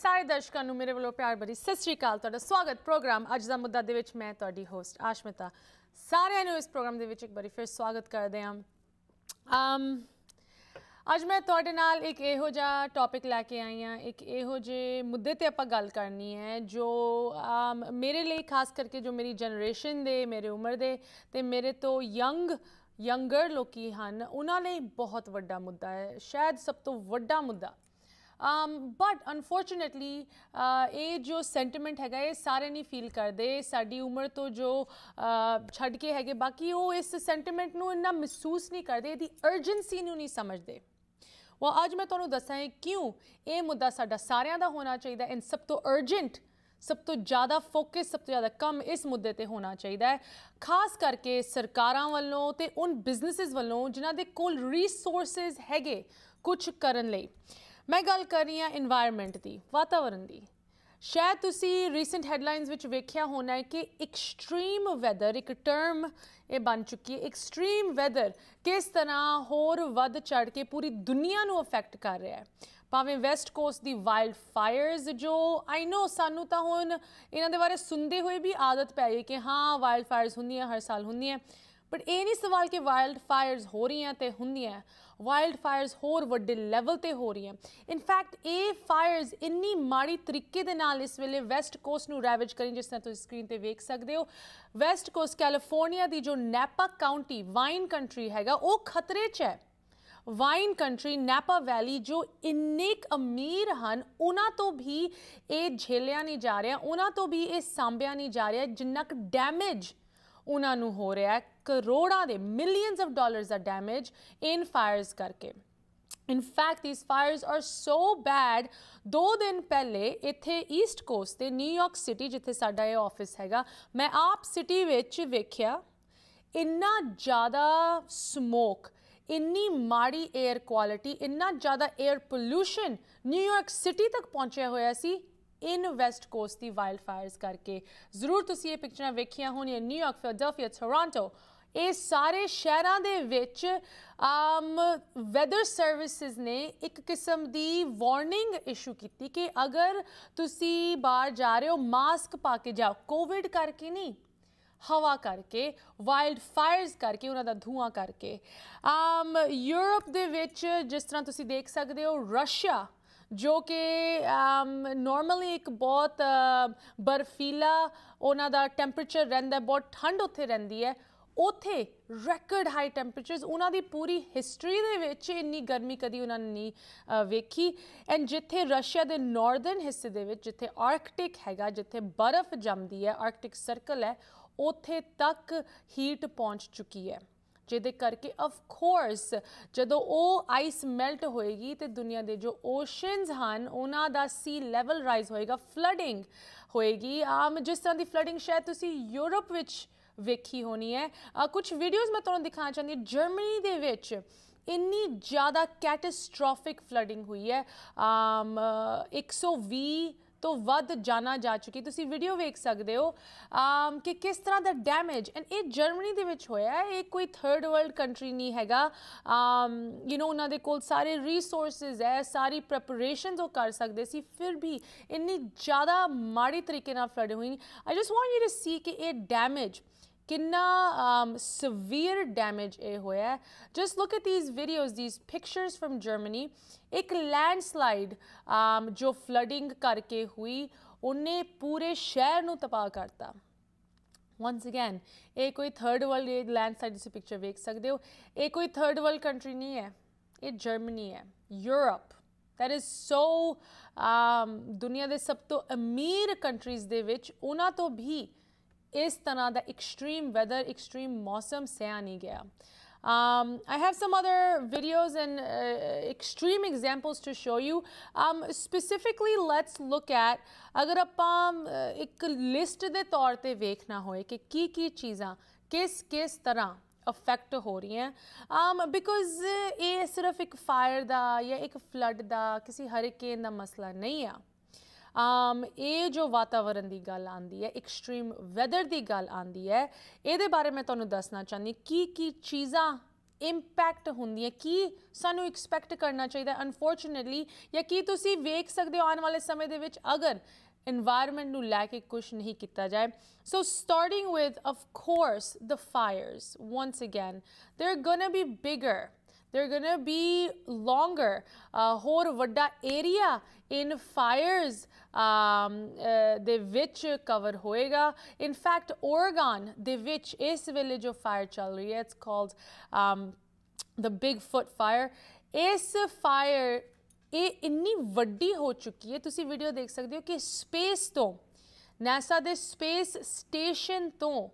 ਸਾਰੇ ਦਰਸ਼ਕਾਂ ਨੂੰ ਮੇਰੇ ਵੱਲੋਂ ਪਿਆਰ ਭਰੀ ਸਤਿ ਸ਼੍ਰੀ ਅਕਾਲ। ਤੁਹਾਡਾ ਸਵਾਗਤ ਪ੍ਰੋਗਰਾਮ ਅੱਜ ਦਾ ਮੁੱਦਾ ਦੇ ਵਿੱਚ ਮੈਂ ਤੁਹਾਡੀ ਹੋਸਟ ਆਸ਼ਮਿਤਾ। ਸਾਰਿਆਂ ਨੂੰ ਇਸ ਪ੍ਰੋਗਰਾਮ ਦੇ ਵਿੱਚ ਇੱਕ ਵਾਰੀ ਫਿਰ ਸਵਾਗਤ ਕਰਦੇ ਹਾਂ। ਅਮ, ਅੱਜ ਮੈਂ ਤੁਹਾਡੇ ਨਾਲ ਇੱਕ ਇਹੋ ਜਿਹਾ ਟੌਪਿਕ ਲੈ ਕੇ ਆਈ ਹਾਂ, ਇੱਕ ਇਹੋ ਜਿਹੇ ਮੁੱਦੇ ਤੇ ਆਪਾਂ ਗੱਲ ਕਰਨੀ ਹੈ, ਜੋ ਮੇਰੇ ਲਈ ਖਾਸ ਕਰਕੇ ਜੋ ਮੇਰੀ ਜਨਰੇਸ਼ਨ ਦੇ, ਮੇਰੇ ਉਮਰ ਦੇ ਤੇ ਮੇਰੇ ਤੋਂ ਯੰਗ ਯੰਗਰ ਲੋਕੀ ਹਨ, ਉਹਨਾਂ ਲਈ ਬਹੁਤ ਵੱਡਾ ਮੁੱਦਾ ਹੈ। ਸ਼ਾਇਦ ਸਭ ਤੋਂ ਵੱਡਾ ਮੁੱਦਾ Um, ਬਟ ਅਨਫੋਰਚੂਨੇਟਲੀ uh, ਇਹ ਜੋ ਸੈਂਟੀਮੈਂਟ ਹੈਗਾ, ਇਹ ਸਾਰੇ ਨਹੀਂ ਫੀਲ ਕਰਦੇ। ਸਾਡੀ ਉਮਰ ਤੋਂ ਜੋ ਛੱਡ ਕੇ ਹੈਗੇ, ਬਾਕੀ ਉਹ ਇਸ ਸੈਂਟੀਮੈਂਟ ਨੂੰ ਇੰਨਾ ਮਹਿਸੂਸ ਨਹੀਂ ਕਰਦੇ, ਇਹਦੀ ਅਰਜੈਂਸੀ ਨੂੰ ਨਹੀਂ ਸਮਝਦੇ। ਉਹ ਅੱਜ ਮੈਂ ਤੁਹਾਨੂੰ ਦੱਸਾਂ ਹੈ ਕਿਉਂ ਇਹ ਮੁੱਦਾ ਸਾਡਾ ਸਾਰਿਆਂ ਦਾ ਹੋਣਾ ਚਾਹੀਦਾ ਐਂਡ ਸਭ ਤੋਂ ਅਰਜੈਂਟ ਸਭ ਤੋਂ ਜ਼ਿਆਦਾ ਫੋਕਸ ਸਭ ਤੋਂ ਜ਼ਿਆਦਾ ਕੰਮ ਇਸ ਮੁੱਦੇ ਤੇ ਹੋਣਾ ਚਾਹੀਦਾ ਹੈ। ਖਾਸ ਕਰਕੇ ਸਰਕਾਰਾਂ ਵੱਲੋਂ ਤੇ ਉਨ ਬਿਜ਼ਨੈਸਸ ਵੱਲੋਂ ਜਿਨ੍ਹਾਂ ਦੇ ਕੋਲ ਰਿਸੋਰਸਸ ਹੈਗੇ ਕੁਝ ਕਰਨ ਲਈ। ਮੈਂ ਗੱਲ ਕਰ ਰਹੀ ਹਾਂ এনवायरमेंट ਦੀ ਵਾਤਾਵਰਣ ਦੀ। ਸ਼ਾਇਦ ਤੁਸੀਂ ਰੀਸੈਂਟ ਹੈਡਲਾਈਨਸ ਵਿੱਚ ਵੇਖਿਆ ਹੋਣਾ ਹੈ ਕਿ ਐਕਸਟ੍ਰੀਮ ਵੈਦਰ ਇੱਕ ਟਰਮ ਇਹ ਬਣ ਚੁੱਕੀ ਹੈ ਐਕਸਟ੍ਰੀਮ ਵੈਦਰ ਕਿਸ ਤਰ੍ਹਾਂ ਹੋਰ ਵੱਧ ਚੜ ਕੇ ਪੂਰੀ ਦੁਨੀਆ ਨੂੰ ਅਫੈਕਟ ਕਰ ਰਿਹਾ ਹੈ। ਭਾਵੇਂ ਵੈਸਟ ਕੋਸਟ ਦੀ ਵਾਈਲਡ ਫਾਇਰਸ ਜੋ ਆਈ نو ਸਾਨੂੰ ਤਾਂ ਹੁਣ ਇਹਨਾਂ ਦੇ ਬਾਰੇ ਸੁਣਦੇ ਹੋਏ ਵੀ ਆਦਤ ਪੈ ਗਈ ਕਿ ਹਾਂ ਵਾਈਲਡ ਫਾਇਰਸ ਹੁੰਦੀਆਂ, ਹਰ ਸਾਲ ਹੁੰਦੀਆਂ। ਬਟ ਇਹ ਨਹੀਂ ਸਵਾਲ ਕਿ ਵਾਈਲਡ ਫਾਇਰਸ ਹੋ ਰਹੀਆਂ ਤੇ ਹੁੰਦੀਆਂ ਵਾਈਲਡ ਫਾਇਰਸ ਹੋਰ ਵੱਡੇ ਲੈਵਲ ਤੇ ਹੋ ਰਹੀਆਂ ਇਨਫੈਕਟ ਇਹ ਫਾਇਰਸ ਇੰਨੀ ਮਾੜੀ ਤਰੀਕੇ ਦੇ ਨਾਲ ਇਸ ਵੇਲੇ ਵੈਸਟ ਕੋਸਟ ਨੂੰ ਰੈਵੇਜ ਕਰੀ, ਜਿਸ ਤਰ੍ਹਾਂ ਤੁਸੀਂ ਸਕਰੀਨ ਤੇ ਵੇਖ ਸਕਦੇ ਹੋ। ਵੈਸਟ ਕੋਸਟ ਕੈਲੀਫੋਰਨੀਆ ਦੀ ਜੋ ਨੈਪਾ ਕਾਉਂਟੀ ਵਾਈਨ ਕੰਟਰੀ ਹੈਗਾ, ਉਹ ਖਤਰੇ 'ਚ ਹੈ। ਵਾਈਨ ਕੰਟਰੀ ਨੈਪਾ ਵੈਲੀ ਜੋ ਇੰਨੇ ਕੁ ਅਮੀਰ ਹਨ, ਉਹਨਾਂ ਤੋਂ ਵੀ ਇਹ ਝੇਲਿਆ ਨਹੀਂ ਜਾ ਰਿਹਾ, ਉਹਨਾਂ ਤੋਂ ਵੀ ਇਹ ਸਾਂਭਿਆ ਨਹੀਂ ਜਾ ਰਿਹਾ, ਜਿੰਨਾ ਕੁ ਡੈਮੇਜ ਉਹਨਾਂ ਨੂੰ ਹੋ ਰਿਹਾ ਹੈ। ਕਰੋੜਾਂ ਦੇ ਮਿਲੀਅਨਸ ਆਫ ਡਾਲਰਸ ਦਾ ਡੈਮੇਜ ਇਨ ਫਾਇਰਸ ਕਰਕੇ। In fact these fires are so bad ਦੋ ਦਿਨ ਪਹਿਲੇ ਇੱਥੇ ਈਸਟ ਕੋਸਟ ਤੇ ਨਿਊਯਾਰਕ ਸਿਟੀ ਜਿੱਥੇ ਸਾਡਾ ਇਹ ਆਫਿਸ ਹੈਗਾ, ਮੈਂ ਆਪ ਸਿਟੀ ਵਿੱਚ ਵੇਖਿਆ, ਇੰਨਾ ਜ਼ਿਆਦਾ ਸਮੋਕ ਇੰਨੀ ਮਾੜੀ 에ਅਰ ਕੁਆਲਿਟੀ ਇੰਨਾ ਜ਼ਿਆਦਾ 에ਅਰ ਪੋਲੂਸ਼ਨ ਨਿਊਯਾਰਕ ਸਿਟੀ ਤੱਕ ਪਹੁੰਚਿਆ ਹੋਇਆ ਸੀ ਇਨ ਵੈਸਟ ਕੋਸਟ ਦੀ ਵਾਈਲਡ ਫਾਇਰਸ ਕਰਕੇ। ਜ਼ਰੂਰ ਤੁਸੀਂ ਇਹ ਪਿਕਚਰਾਂ ਵੇਖੀਆਂ ਹੋਣੀਆਂ ਨਿਊਯਾਰਕ ਫਿਲਾਡੈਲਫੀਆ ਟੋਰਾਂਟੋ ਇਹ ਸਾਰੇ ਸ਼ਹਿਰਾਂ ਦੇ ਵਿੱਚ, ਆਮ ਵੈਦਰ ਸਰਵਿਸਿਜ਼ ਨੇ ਇੱਕ ਕਿਸਮ ਦੀ ਵਾਰਨਿੰਗ ਇਸ਼ੂ ਕੀਤੀ ਕਿ ਅਗਰ ਤੁਸੀਂ ਬਾਹਰ ਜਾ ਰਹੇ ਹੋ ਮਾਸਕ ਪਾ ਕੇ ਜਾਓ ਕੋਵਿਡ ਕਰਕੇ ਨਹੀਂ, ਹਵਾ ਕਰਕੇ ਵਾਈਲਡ ਫਾਇਰਸ ਕਰਕੇ, ਉਹਨਾਂ ਦਾ ਧੂਆਂ ਕਰਕੇ। ਆਮ ਯੂਰਪ ਦੇ ਵਿੱਚ ਜਿਸ ਤਰ੍ਹਾਂ ਤੁਸੀਂ ਦੇਖ ਸਕਦੇ ਹੋ ਰਸ਼ੀਆ ਜੋ ਕਿ ਨਾਰਮਲੀ ਇੱਕ ਬਹੁਤ ਬਰਫੀਲਾ, ਉਹਨਾਂ ਦਾ ਟੈਂਪਰੇਚਰ ਰਹਿੰਦਾ ਬਹੁਤ ਠੰਡ ਉੱਥੇ ਰਹਿੰਦੀ ਹੈ। ਉਥੇ ਰੈਕੋਰਡ ਹਾਈ ਟੈਂਪਰੇਚਰਸ ਉਹਨਾਂ ਦੀ ਪੂਰੀ ਹਿਸਟਰੀ ਦੇ ਵਿੱਚ ਇੰਨੀ ਗਰਮੀ ਕਦੀ ਉਹਨਾਂ ਨੇ ਨਹੀਂ ਵੇਖੀ। ਐਂਡ ਜਿੱਥੇ ਰਸ਼ੀਆ ਦੇ ਨਾਰਥਰਨ ਹਿੱਸੇ ਦੇ ਵਿੱਚ, ਜਿੱਥੇ ਆਰਕਟਿਕ ਹੈਗਾ, ਜਿੱਥੇ ਬਰਫ਼ ਜੰਮਦੀ ਹੈ ਆਰਕਟਿਕ ਸਰਕਲ ਹੈ, ਉਥੇ ਤੱਕ ਹੀਟ ਪਹੁੰਚ ਚੁੱਕੀ ਹੈ। ਜਿਹਦੇ ਕਰਕੇ ਆਫ ਕੋਰਸ ਜਦੋਂ ਉਹ ਆਈਸ ਮੈਲਟ ਹੋਏਗੀ ਤੇ ਦੁਨੀਆ ਦੇ ਜੋ ਓਸ਼ਨਸ ਹਨ, ਉਹਨਾਂ ਦਾ ਸੀ ਲੈਵਲ ਰਾਈਜ਼ ਹੋਏਗਾ ਫਲੱਡਿੰਗ ਹੋਏਗੀ। ਆਮ ਜਿਸ ਤਰ੍ਹਾਂ ਦੀ ਫਲੱਡਿੰਗ ਸ਼ਾਇਦ ਤੁਸੀਂ ਯੂਰਪ ਵਿੱਚ ਵੇਖੀ ਹੋਣੀ ਹੈ। ਕੁਝ ਵੀਡੀਓਜ਼ ਮੈਂ ਤੁਹਾਨੂੰ ਦਿਖਾਉਣਾ ਚਾਹੁੰਦੀ ਹਾਂ। ਜਰਮਨੀ ਦੇ ਵਿੱਚ ਇੰਨੀ ਜ਼ਿਆਦਾ ਕੈਟਾਸਟ੍ਰੋਫਿਕ ਫਲੱਡਿੰਗ ਹੋਈ ਹੈ। ਆਮ 120 ਤੋਂ ਵੱਧ ਜਾਣਾ ਜਾ ਚੁੱਕੀ। ਤੁਸੀਂ ਵੀਡੀਓ ਵੇਖ ਸਕਦੇ ਹੋ ਕਿ ਕਿਸ ਤਰ੍ਹਾਂ ਦਾ ਡੈਮੇਜ ਐਂਡ ਇਹ ਜਰਮਨੀ ਦੇ ਵਿੱਚ ਹੋਇਆ ਹੈ। ਇਹ ਕੋਈ ਥਰਡ ਵਰਲਡ ਕੰਟਰੀ ਨਹੀਂ ਹੈਗਾ। ਆਮ ਯੂ نو ਉਹਨਾਂ ਦੇ ਕੋਲ ਸਾਰੇ ਰਿਸੋਰਸਸ ਹੈ, ਸਾਰੀ ਪ੍ਰੈਪਰੇਸ਼ਨਸ ਉਹ ਕਰ ਸਕਦੇ ਸੀ। ਫਿਰ ਵੀ ਇੰਨੀ ਜ਼ਿਆਦਾ ਮਾੜੀ ਤਰੀਕੇ ਨਾਲ ਫਲੱਡ ਹੋਈ। I just want you to see ਕਿ ਇਹ ਡੈਮੇਜ ਕਿੰਨਾ ਸਵੀਅਰ ਡੈਮੇਜ ਇਹ ਹੋਇਆ just look at these videos these pictures from Germany ਇੱਕ ਲੈਂਡਸਲਾਈਡ ਜੋ ਫਲੱਡਿੰਗ ਕਰਕੇ ਹੋਈ, ਉਹਨੇ ਪੂਰੇ ਸ਼ਹਿਰ ਨੂੰ ਤਬਾਹ ਕਰਤਾ। ਵਾਂਸ ਅਗੇਨ ਇਹ ਕੋਈ ਥਰਡ ਵਰਲਡ ਲੈਂਡਸਲਾਈਡ ਦੀ ਪਿਕਚਰ ਵੇਖ ਸਕਦੇ ਹੋ। ਇਹ ਕੋਈ ਥਰਡ ਵਰਲਡ ਕੰਟਰੀ ਨਹੀਂ ਹੈ, ਇਹ ਜਰਮਨੀ ਹੈ। ਯੂਰਪ that is so ਦੁਨੀਆ ਦੇ ਸਭ ਤੋਂ ਅਮੀਰ ਕੰਟਰੀਜ਼ ਦੇ ਵਿੱਚ, ਉਹਨਾਂ ਤੋਂ ਵੀ ਇਸ ਤਰ੍ਹਾਂ ਦਾ ਐਕਸਟ੍ਰੀਮ ਵੈਦਰ ਐਕਸਟ੍ਰੀਮ ਮੌਸਮ ਸਹਿ ਨਹੀਂ ਗਿਆ। Um, I have some other videos and uh, extreme examples to show you. Um, specifically, let's look at ਅਗਰ ਆਪਾਂ ਇੱਕ ਲਿਸਟ ਦੇ ਤੌਰ ਤੇ ਵੇਖਣਾ ਹੋਏ ਕਿ ਕੀ ਕੀ ਚੀਜ਼ਾਂ ਕਿਸ ਕਿਸ ਤਰ੍ਹਾਂ ਅਫੈਕਟ ਹੋ ਰਹੀਆਂ। Um, ਬਿਕੋਜ਼ ਇਹ ਸਿਰਫ ਇੱਕ ਫਾਇਰ ਦਾ ਜਾਂ ਇੱਕ ਫਲੱਡ ਦਾ ਕਿਸੇ ਹਰਿਕੇਨ ਦਾ ਮਸਲਾ ਨਹੀਂ ਆ। Um, ਇਹ ਜੋ ਵਾਤਾਵਰਣ ਦੀ ਗੱਲ ਆਂਦੀ ਹੈ ਐਕਸਟ੍ਰੀਮ ਵੈਦਰ ਦੀ ਗੱਲ ਆਂਦੀ ਹੈ, ਇਹਦੇ ਬਾਰੇ ਮੈਂ ਤੁਹਾਨੂੰ ਦੱਸਣਾ ਚਾਹੁੰਦੀ ਕੀ ਕੀ ਚੀਜ਼ਾਂ ਇੰਪੈਕਟ ਹੁੰਦੀ ਹੈ ਕੀ ਸਾਨੂੰ ਐਕਸਪੈਕਟ ਕਰਨਾ ਚਾਹੀਦਾ ਅਨਫੋਰਚੂਨੇਟਲੀ ਜਾਂ ਕੀ ਤੁਸੀਂ ਵੇਖ ਸਕਦੇ ਹੋ ਆਉਣ ਵਾਲੇ ਸਮੇਂ ਦੇ ਵਿੱਚ, ਅਗਰ environment ਨੂੰ ਲੈ ਕੇ ਕੁਝ ਨਹੀਂ ਕੀਤਾ ਜਾਏ। So, starting with, of the fires once once ਦੇ they're going to be bigger they're going to be longer. Uh, ਹੋਰ ਵੱਡਾ ਏਰੀਆ ਇਨ ਫਾਇਰਸ ਦੇ ਵਿੱਚ ਕਵਰ ਹੋਏਗਾ ਇਨ ਫੈਕਟ ਓਰਗਨ ਦੇ ਵਿੱਚ ਇਸ ਵੇਲੇ ਜੋ ਫਾਇਰ ਚੱਲ ਰਹੀ ਹੈ it's called the Bigfoot fire ਇਸ ਫਾਇਰ ਇਹ ਇੰਨੀ ਵੱਡੀ ਹੋ ਚੁੱਕੀ ਹੈ ਤੁਸੀਂ ਵੀਡੀਓ ਦੇਖ ਸਕਦੇ ਹੋ ਕਿ ਸਪੇਸ ਤੋਂ ਨਾਸਾ ਦੇ ਸਪੇਸ ਸਟੇਸ਼ਨ ਤੋਂ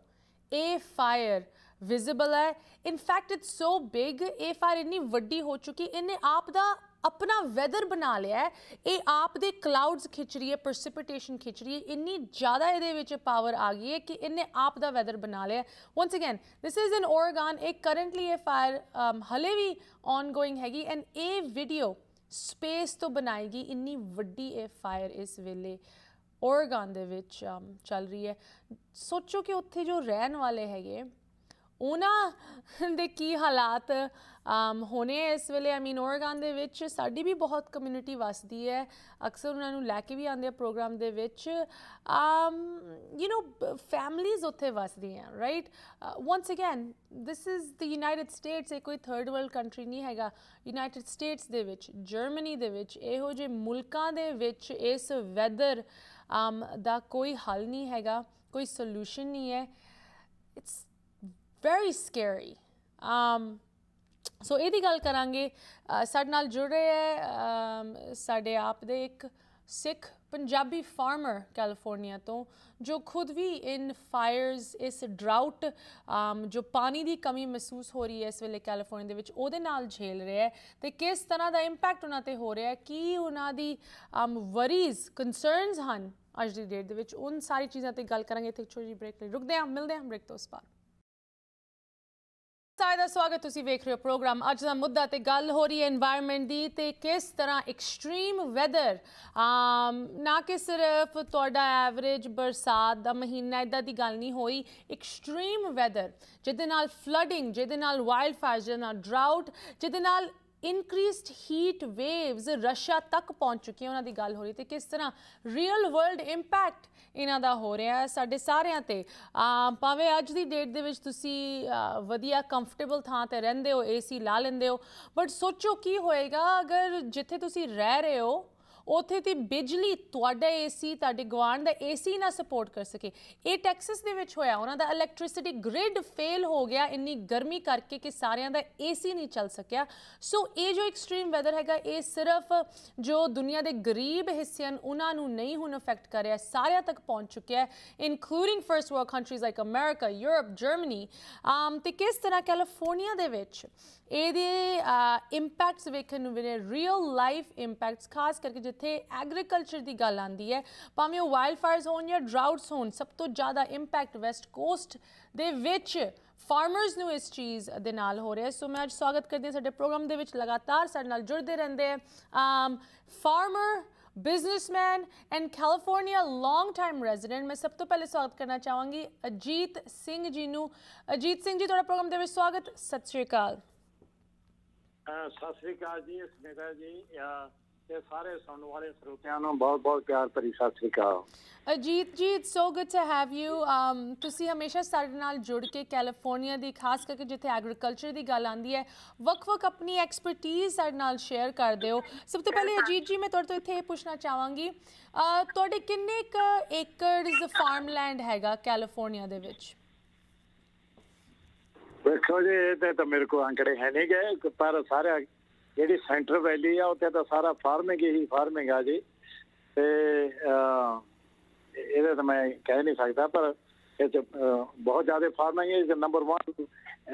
ਇਹ ਫਾਇਰ ਵਿਜ਼ੀਬਲ ਹੈ in fact it's so big ਇਹ ਫਾਇਰ ਇੰਨੀ ਵੱਡੀ ਹੋ ਚੁੱਕੀ ਇਹਨੇ ਆਪ ਦਾ ਆਪਣਾ ਵੈਦਰ ਬਣਾ ਲਿਆ ਹੈ ਇਹ ਆਪ ਦੇ ਕਲਾਉਡਸ ਖਿੱਚ ਰਹੀ ਹੈ ਪ੍ਰੈਸਿਪਿਟੇਸ਼ਨ ਖਿੱਚ ਰਹੀ ਹੈ ਇੰਨੀ ਜ਼ਿਆਦਾ ਇਹਦੇ ਵਿੱਚ ਪਾਵਰ ਆ ਗਈ ਹੈ ਕਿ ਇਹਨੇ ਆਪ ਦਾ ਵੈਦਰ ਬਣਾ ਲਿਆ once again this is in Oregon ਇਹ ਕਰੰਟਲੀ ਇਹ ਫਾਇਰ ਹਲੇ ਵੀ ਆਨਗੋਇੰਗ ਹੈਗੀ ਐਂਡ ਇਹ ਵੀਡੀਓ ਸਪੇਸ ਤੋਂ ਬਣਾਈ ਗਈ ਇੰਨੀ ਵੱਡੀ ਇਹ ਫਾਇਰ ਇਸ ਵੇਲੇ ਓਰਗਨ ਦੇ ਵਿੱਚ ਚੱਲ ਰਹੀ ਹੈ ਸੋਚੋ ਕਿ ਉੱਥੇ ਜੋ ਰਹਿਣ ਵਾਲੇ ਹੈਗੇ ਉਹਨਾਂ ਦੇ ਕੀ ਹਾਲਾਤ ਹੋਣੇ ਇਸ ਵੇਲੇ? ਆਈ ਮੀਨ ਓਰਗਨ ਦੇ ਵਿੱਚ ਸਾਡੀ ਵੀ ਬਹੁਤ ਕਮਿਊਨਿਟੀ ਵਸਦੀ ਹੈ। ਅਕਸਰ ਉਹਨਾਂ ਨੂੰ ਲੈ ਕੇ ਵੀ ਆਉਂਦੇ ਆ ਪ੍ਰੋਗਰਾਮ ਦੇ ਵਿੱਚ। um you know, families ਉੱਥੇ ਵਸਦੀਆਂ right once again this is the United States ਇਹ ਕੋਈ ਥਰਡ ਵਰਲਡ ਕੰਟਰੀ ਨਹੀਂ ਹੈਗਾ। ਯੂਨਾਈਟਿਡ ਸਟੇਟਸ ਦੇ ਵਿੱਚ ਜਰਮਨੀ ਦੇ ਵਿੱਚ, ਇਹੋ ਜਿਹੇ ਮੁਲਕਾਂ ਦੇ ਵਿੱਚ ਇਸ ਵੈਦਰ ਦਾ ਕੋਈ ਹੱਲ ਨਹੀਂ ਹੈਗਾ, ਕੋਈ ਸੋਲੂਸ਼ਨ ਨਹੀਂ ਹੈ। It's very scary um so ਇਹਦੀ ਗੱਲ ਕਰਾਂਗੇ ਸਾਡੇ ਨਾਲ ਜੁੜ ਰਹੇ ਹੈ ਸਾਡੇ ਆਪ ਦੇ ਇੱਕ ਸਿੱਖ ਪੰਜਾਬੀ ਫਾਰਮਰ ਕੈਲੀਫੋਰਨੀਆ ਤੋਂ, ਜੋ ਖੁਦ ਵੀ ਇਨ ਫਾਇਰਸ ਇਸ ਡਰਾਊਟ ਜੋ ਪਾਣੀ ਦੀ ਕਮੀ ਮਹਿਸੂਸ ਹੋ ਰਹੀ ਹੈ ਇਸ ਵੇਲੇ ਕੈਲੀਫੋਰਨੀਆ ਦੇ ਵਿੱਚ, ਉਹਦੇ ਨਾਲ ਝੇਲ ਰਿਹਾ ਹੈ। ਤੇ ਕਿਸ ਤਰ੍ਹਾਂ ਦਾ ਇੰਪੈਕਟ ਉਹਨਾਂ ਤੇ ਹੋ ਰਿਹਾ ਹੈ, ਕੀ ਉਹਨਾਂ ਦੀ ਵਰੀਜ਼ ਕਨਸਰਨਸ ਹਨ ਅੱਜ ਦੀ ਡੇਟ ਦੇ ਵਿੱਚ ਉਹਨਾਂ ਸਾਰੀ ਚੀਜ਼ਾਂ ਤੇ ਗੱਲ ਕਰਾਂਗੇ। ਇੱਥੇ ਛੋਟੀ ਜਿਹੀ ਬ੍ਰੇਕ ਲਈ। ਰੁਕਦੇ ਹਾਂ, ਮਿਲਦੇ ਹਾਂ ਬ੍ਰੇਕ ਤੋਂ ਉਸ ਬਾਅਦ। ਸਾਰਿਆਂ ਸਵਾਗਤ ਤੁਸੀਂ ਵੇਖ ਰਹੇ ਹੋ ਪ੍ਰੋਗਰਾਮ। ਅੱਜ ਦਾ ਮੁੱਦਾ ਤੇ ਗੱਲ ਹੋ ਰਹੀ ਹੈ এনवायरमेंट ਦੀ ਤੇ ਕਿਸ ਤਰ੍ਹਾਂ ਐਕਸਟ੍ਰੀਮ ਵੈਦਰ ਨਾ ਕਿ ਸਿਰਫ ਤੁਹਾਡਾ ਐਵਰੇਜ ਬਰਸਾਤ ਦਾ ਮਹੀਨਾ ਇਦਾਂ ਦੀ ਗੱਲ ਨਹੀਂ ਹੋਈ ਐਕਸਟ੍ਰੀਮ ਵੈਦਰ ਜਿਹਦੇ ਨਾਲ ਫਲੱਡਿੰਗ ਜਿਹਦੇ ਨਾਲ ਵਾਈਲਡ ਫਾਇਰ ਜਿਹਦੇ ਨਾਲ ਡਰਾਊਟ ਜਿਹਦੇ ਨਾਲ ਇਨਕਰੀਸਡ ਹੀਟ ਵੇਵਸ ਰਸ਼ਾ ਤੱਕ ਪਹੁੰਚ ਚੁੱਕੀਆਂ ਉਹਨਾਂ ਦੀ ਗੱਲ ਹੋ ਰਹੀ ਤੇ ਕਿਸ ਤਰ੍ਹਾਂ ਰੀਅਲ ਵਰਲਡ ਇੰਪੈਕਟ ਇਹਨਾਂ ਦਾ ਹੋ ਰਿਹਾ ਹੈ ਸਾਡੇ ਸਾਰਿਆਂ ਤੇ। ਭਾਵੇਂ ਅੱਜ ਦੀ ਡੇਟ ਦੇ ਵਿੱਚ ਤੁਸੀਂ ਵਧੀਆ ਕੰਫਰਟੇਬਲ ਥਾਂ ਤੇ ਰਹਿੰਦੇ ਹੋ ਏਸੀ ਲਾ ਲੈਂਦੇ ਹੋ ਬਟ ਸੋਚੋ ਕੀ ਹੋਏਗਾ, ਅਗਰ ਜਿੱਥੇ ਤੁਸੀਂ ਰਹਿ ਰਹੇ ਹੋ ਉੱਥੇ ਤੇ ਬਿਜਲੀ, ਤੁਹਾਡਾ ਏਸੀ ਤੁਹਾਡੇ ਗਵਾਂਡ ਦਾ ਏਸੀ ਨਾ ਸਪੋਰਟ ਕਰ ਸਕੇ। ਇਹ ਟੈਕਸਸ ਦੇ ਵਿੱਚ ਹੋਇਆ। ਉਹਨਾਂ ਦਾ ਇਲੈਕਟ੍ਰਿਸਿਟੀ ਗ੍ਰਿਡ ਫੇਲ ਹੋ ਗਿਆ। ਇੰਨੀ ਗਰਮੀ ਕਰਕੇ ਕਿ ਸਾਰਿਆਂ ਦਾ ਏਸੀ ਨਹੀਂ ਚੱਲ ਸਕਿਆ। ਸੋ ਇਹ ਜੋ ਐਕਸਟ੍ਰੀਮ ਵੈਦਰ ਹੈਗਾ, ਇਹ ਸਿਰਫ ਜੋ ਦੁਨੀਆ ਦੇ ਗਰੀਬ ਹਿੱਸਿਆਂ ਉਹਨਾਂ ਨੂੰ ਨਹੀਂ ਹੁਣ ਅਫੈਕਟ ਕਰ ਰਿਹਾ, ਸਾਰਿਆਂ ਤੱਕ ਪਹੁੰਚ ਚੁੱਕਿਆ ਹੈ including first world countries like America Europe Germany um ਤੇ ਕਿਸ ਤਰ੍ਹਾਂ ਕੈਲੀਫੋਰਨੀਆ ਦੇ ਵਿੱਚ ਇਹਦੇ ਇੰਪੈਕਟਸ ਵੇਖਣ ਨੂੰ ਮਿਲੇ ਰੀਅਲ ਲਾਈਫ ਇੰਪੈਕਟਸ ਖਾਸ ਕਰਕੇ ਜਿੱਥੇ ਐਗਰੀਕਲਚਰ ਦੀ ਗੱਲ ਆਂਦੀ ਹੈ, ਭਾਵੇਂ ਉਹ ਵਾਈਲਡ ਫਾਇਰਸ ਹੋਣ ਜਾਂ ਡਰਾਊਟਸ ਹੋਣ, ਸਭ ਤੋਂ ਜ਼ਿਆਦਾ ਇੰਪੈਕਟ ਵੈਸਟ ਕੋਸਟ ਦੇ ਵਿੱਚ ਫਾਰਮਰਸ ਨੂੰ ਇਸ ਚੀਜ਼ ਦੇ ਨਾਲ ਹੋ ਰਿਹਾ ਸੋ ਮੈਂ ਅੱਜ ਸਵਾਗਤ ਕਰਦੀ ਹਾਂ ਸਾਡੇ ਪ੍ਰੋਗਰਾਮ ਦੇ ਵਿੱਚ, ਲਗਾਤਾਰ ਸਾਡੇ ਨਾਲ ਜੁੜਦੇ ਰਹਿੰਦੇ ਆ farmer businessman and California long time resident ਮੈਂ ਸਭ ਤੋਂ ਪਹਿਲੇ ਸਵਾਗਤ ਕਰਨਾ ਚਾਹਾਂਗੀ ਅਜੀਤ ਸਿੰਘ ਜੀ ਨੂੰ। ਅਜੀਤ ਸਿੰਘ ਜੀ, ਤੁਹਾਡਾ ਪ੍ਰੋਗਰਾਮ ਦੇ ਵਿੱਚ ਸਵਾਗਤ। ਸਤਿ ਸ਼੍ਰੀ ਅਕਾਲ। ਸਤਿ ਸ੍ਰੀ ਅਕਾਲ ਜੀ ਸਮੇਤਾ ਜੀ। ਤੇ ਸਾਰੇ ਸੁਣਨ ਵਾਲੇ ਸਰੋਤਿਆਂ ਨੂੰ ਬਹੁਤ ਬਹੁਤ ਪਿਆਰ ਭਰੀ ਸਤਿ Sri Akal. Ajit ji it's so good to have you ਤੁਸੀਂ ਹਮੇਸ਼ਾ ਸਾਡੇ ਨਾਲ ਜੁੜ ਕੇ ਕੈਲੀਫੋਰਨੀਆ ਦੀ ਖਾਸ ਕਰਕੇ ਜਿੱਥੇ ਐਗਰੀਕਲਚਰ ਦੀ ਗੱਲ ਆਂਦੀ ਹੈ ਵਕ-ਵਕ ਆਪਣੀ ਐਕਸਪਰਟਿਜ਼ ਸਾਡੇ ਨਾਲ ਸ਼ੇਅਰ ਕਰਦੇ ਹੋ। ਸਭ ਤੋਂ ਪਹਿਲੇ ਅਜੀਤ ਜੀ ਮੈਂ ਤੁਹਾਡੇ ਤੋਂ ਇੱਥੇ ਇਹ ਪੁੱਛਣਾ ਚਾਹਾਂਗੀ ਤੁਹਾਡੇ ਕਿੰਨੇ ਕ ਏਕੜਸ ਫਾਰਮਲੈਂਡ ਹੈਗਾ ਕੈਲੀਫੋਰਨੀਆ ਦੇ ਵਿੱਚ? ਵੇਖੋ ਜੀ ਇਹ ਤਾਂ ਮੇਰੇ ਕੋਲ ਅੰਕੜੇ ਹੈ ਨਹੀਂ ਗਏ ਪਰ ਸਾਰਾ ਜਿਹੜੀ ਸੈਂਟਰ ਵੈਲੀ ਆ, ਉੱਥੇ ਤਾਂ ਸਾਰਾ ਫਾਰਮਿੰਗ ਹੀ ਫਾਰਮਿੰਗ ਆ ਜੀ। ਤੇ ਇਹਦੇ ਤਾਂ ਮੈਂ ਕਹਿ ਨਹੀਂ ਸਕਦਾ, ਪਰ ਇਹ ਤੇ ਬਹੁਤ ਜ਼ਿਆਦਾ ਫਾਰਮਿੰਗ ਹੈ ਨੰਬਰ 1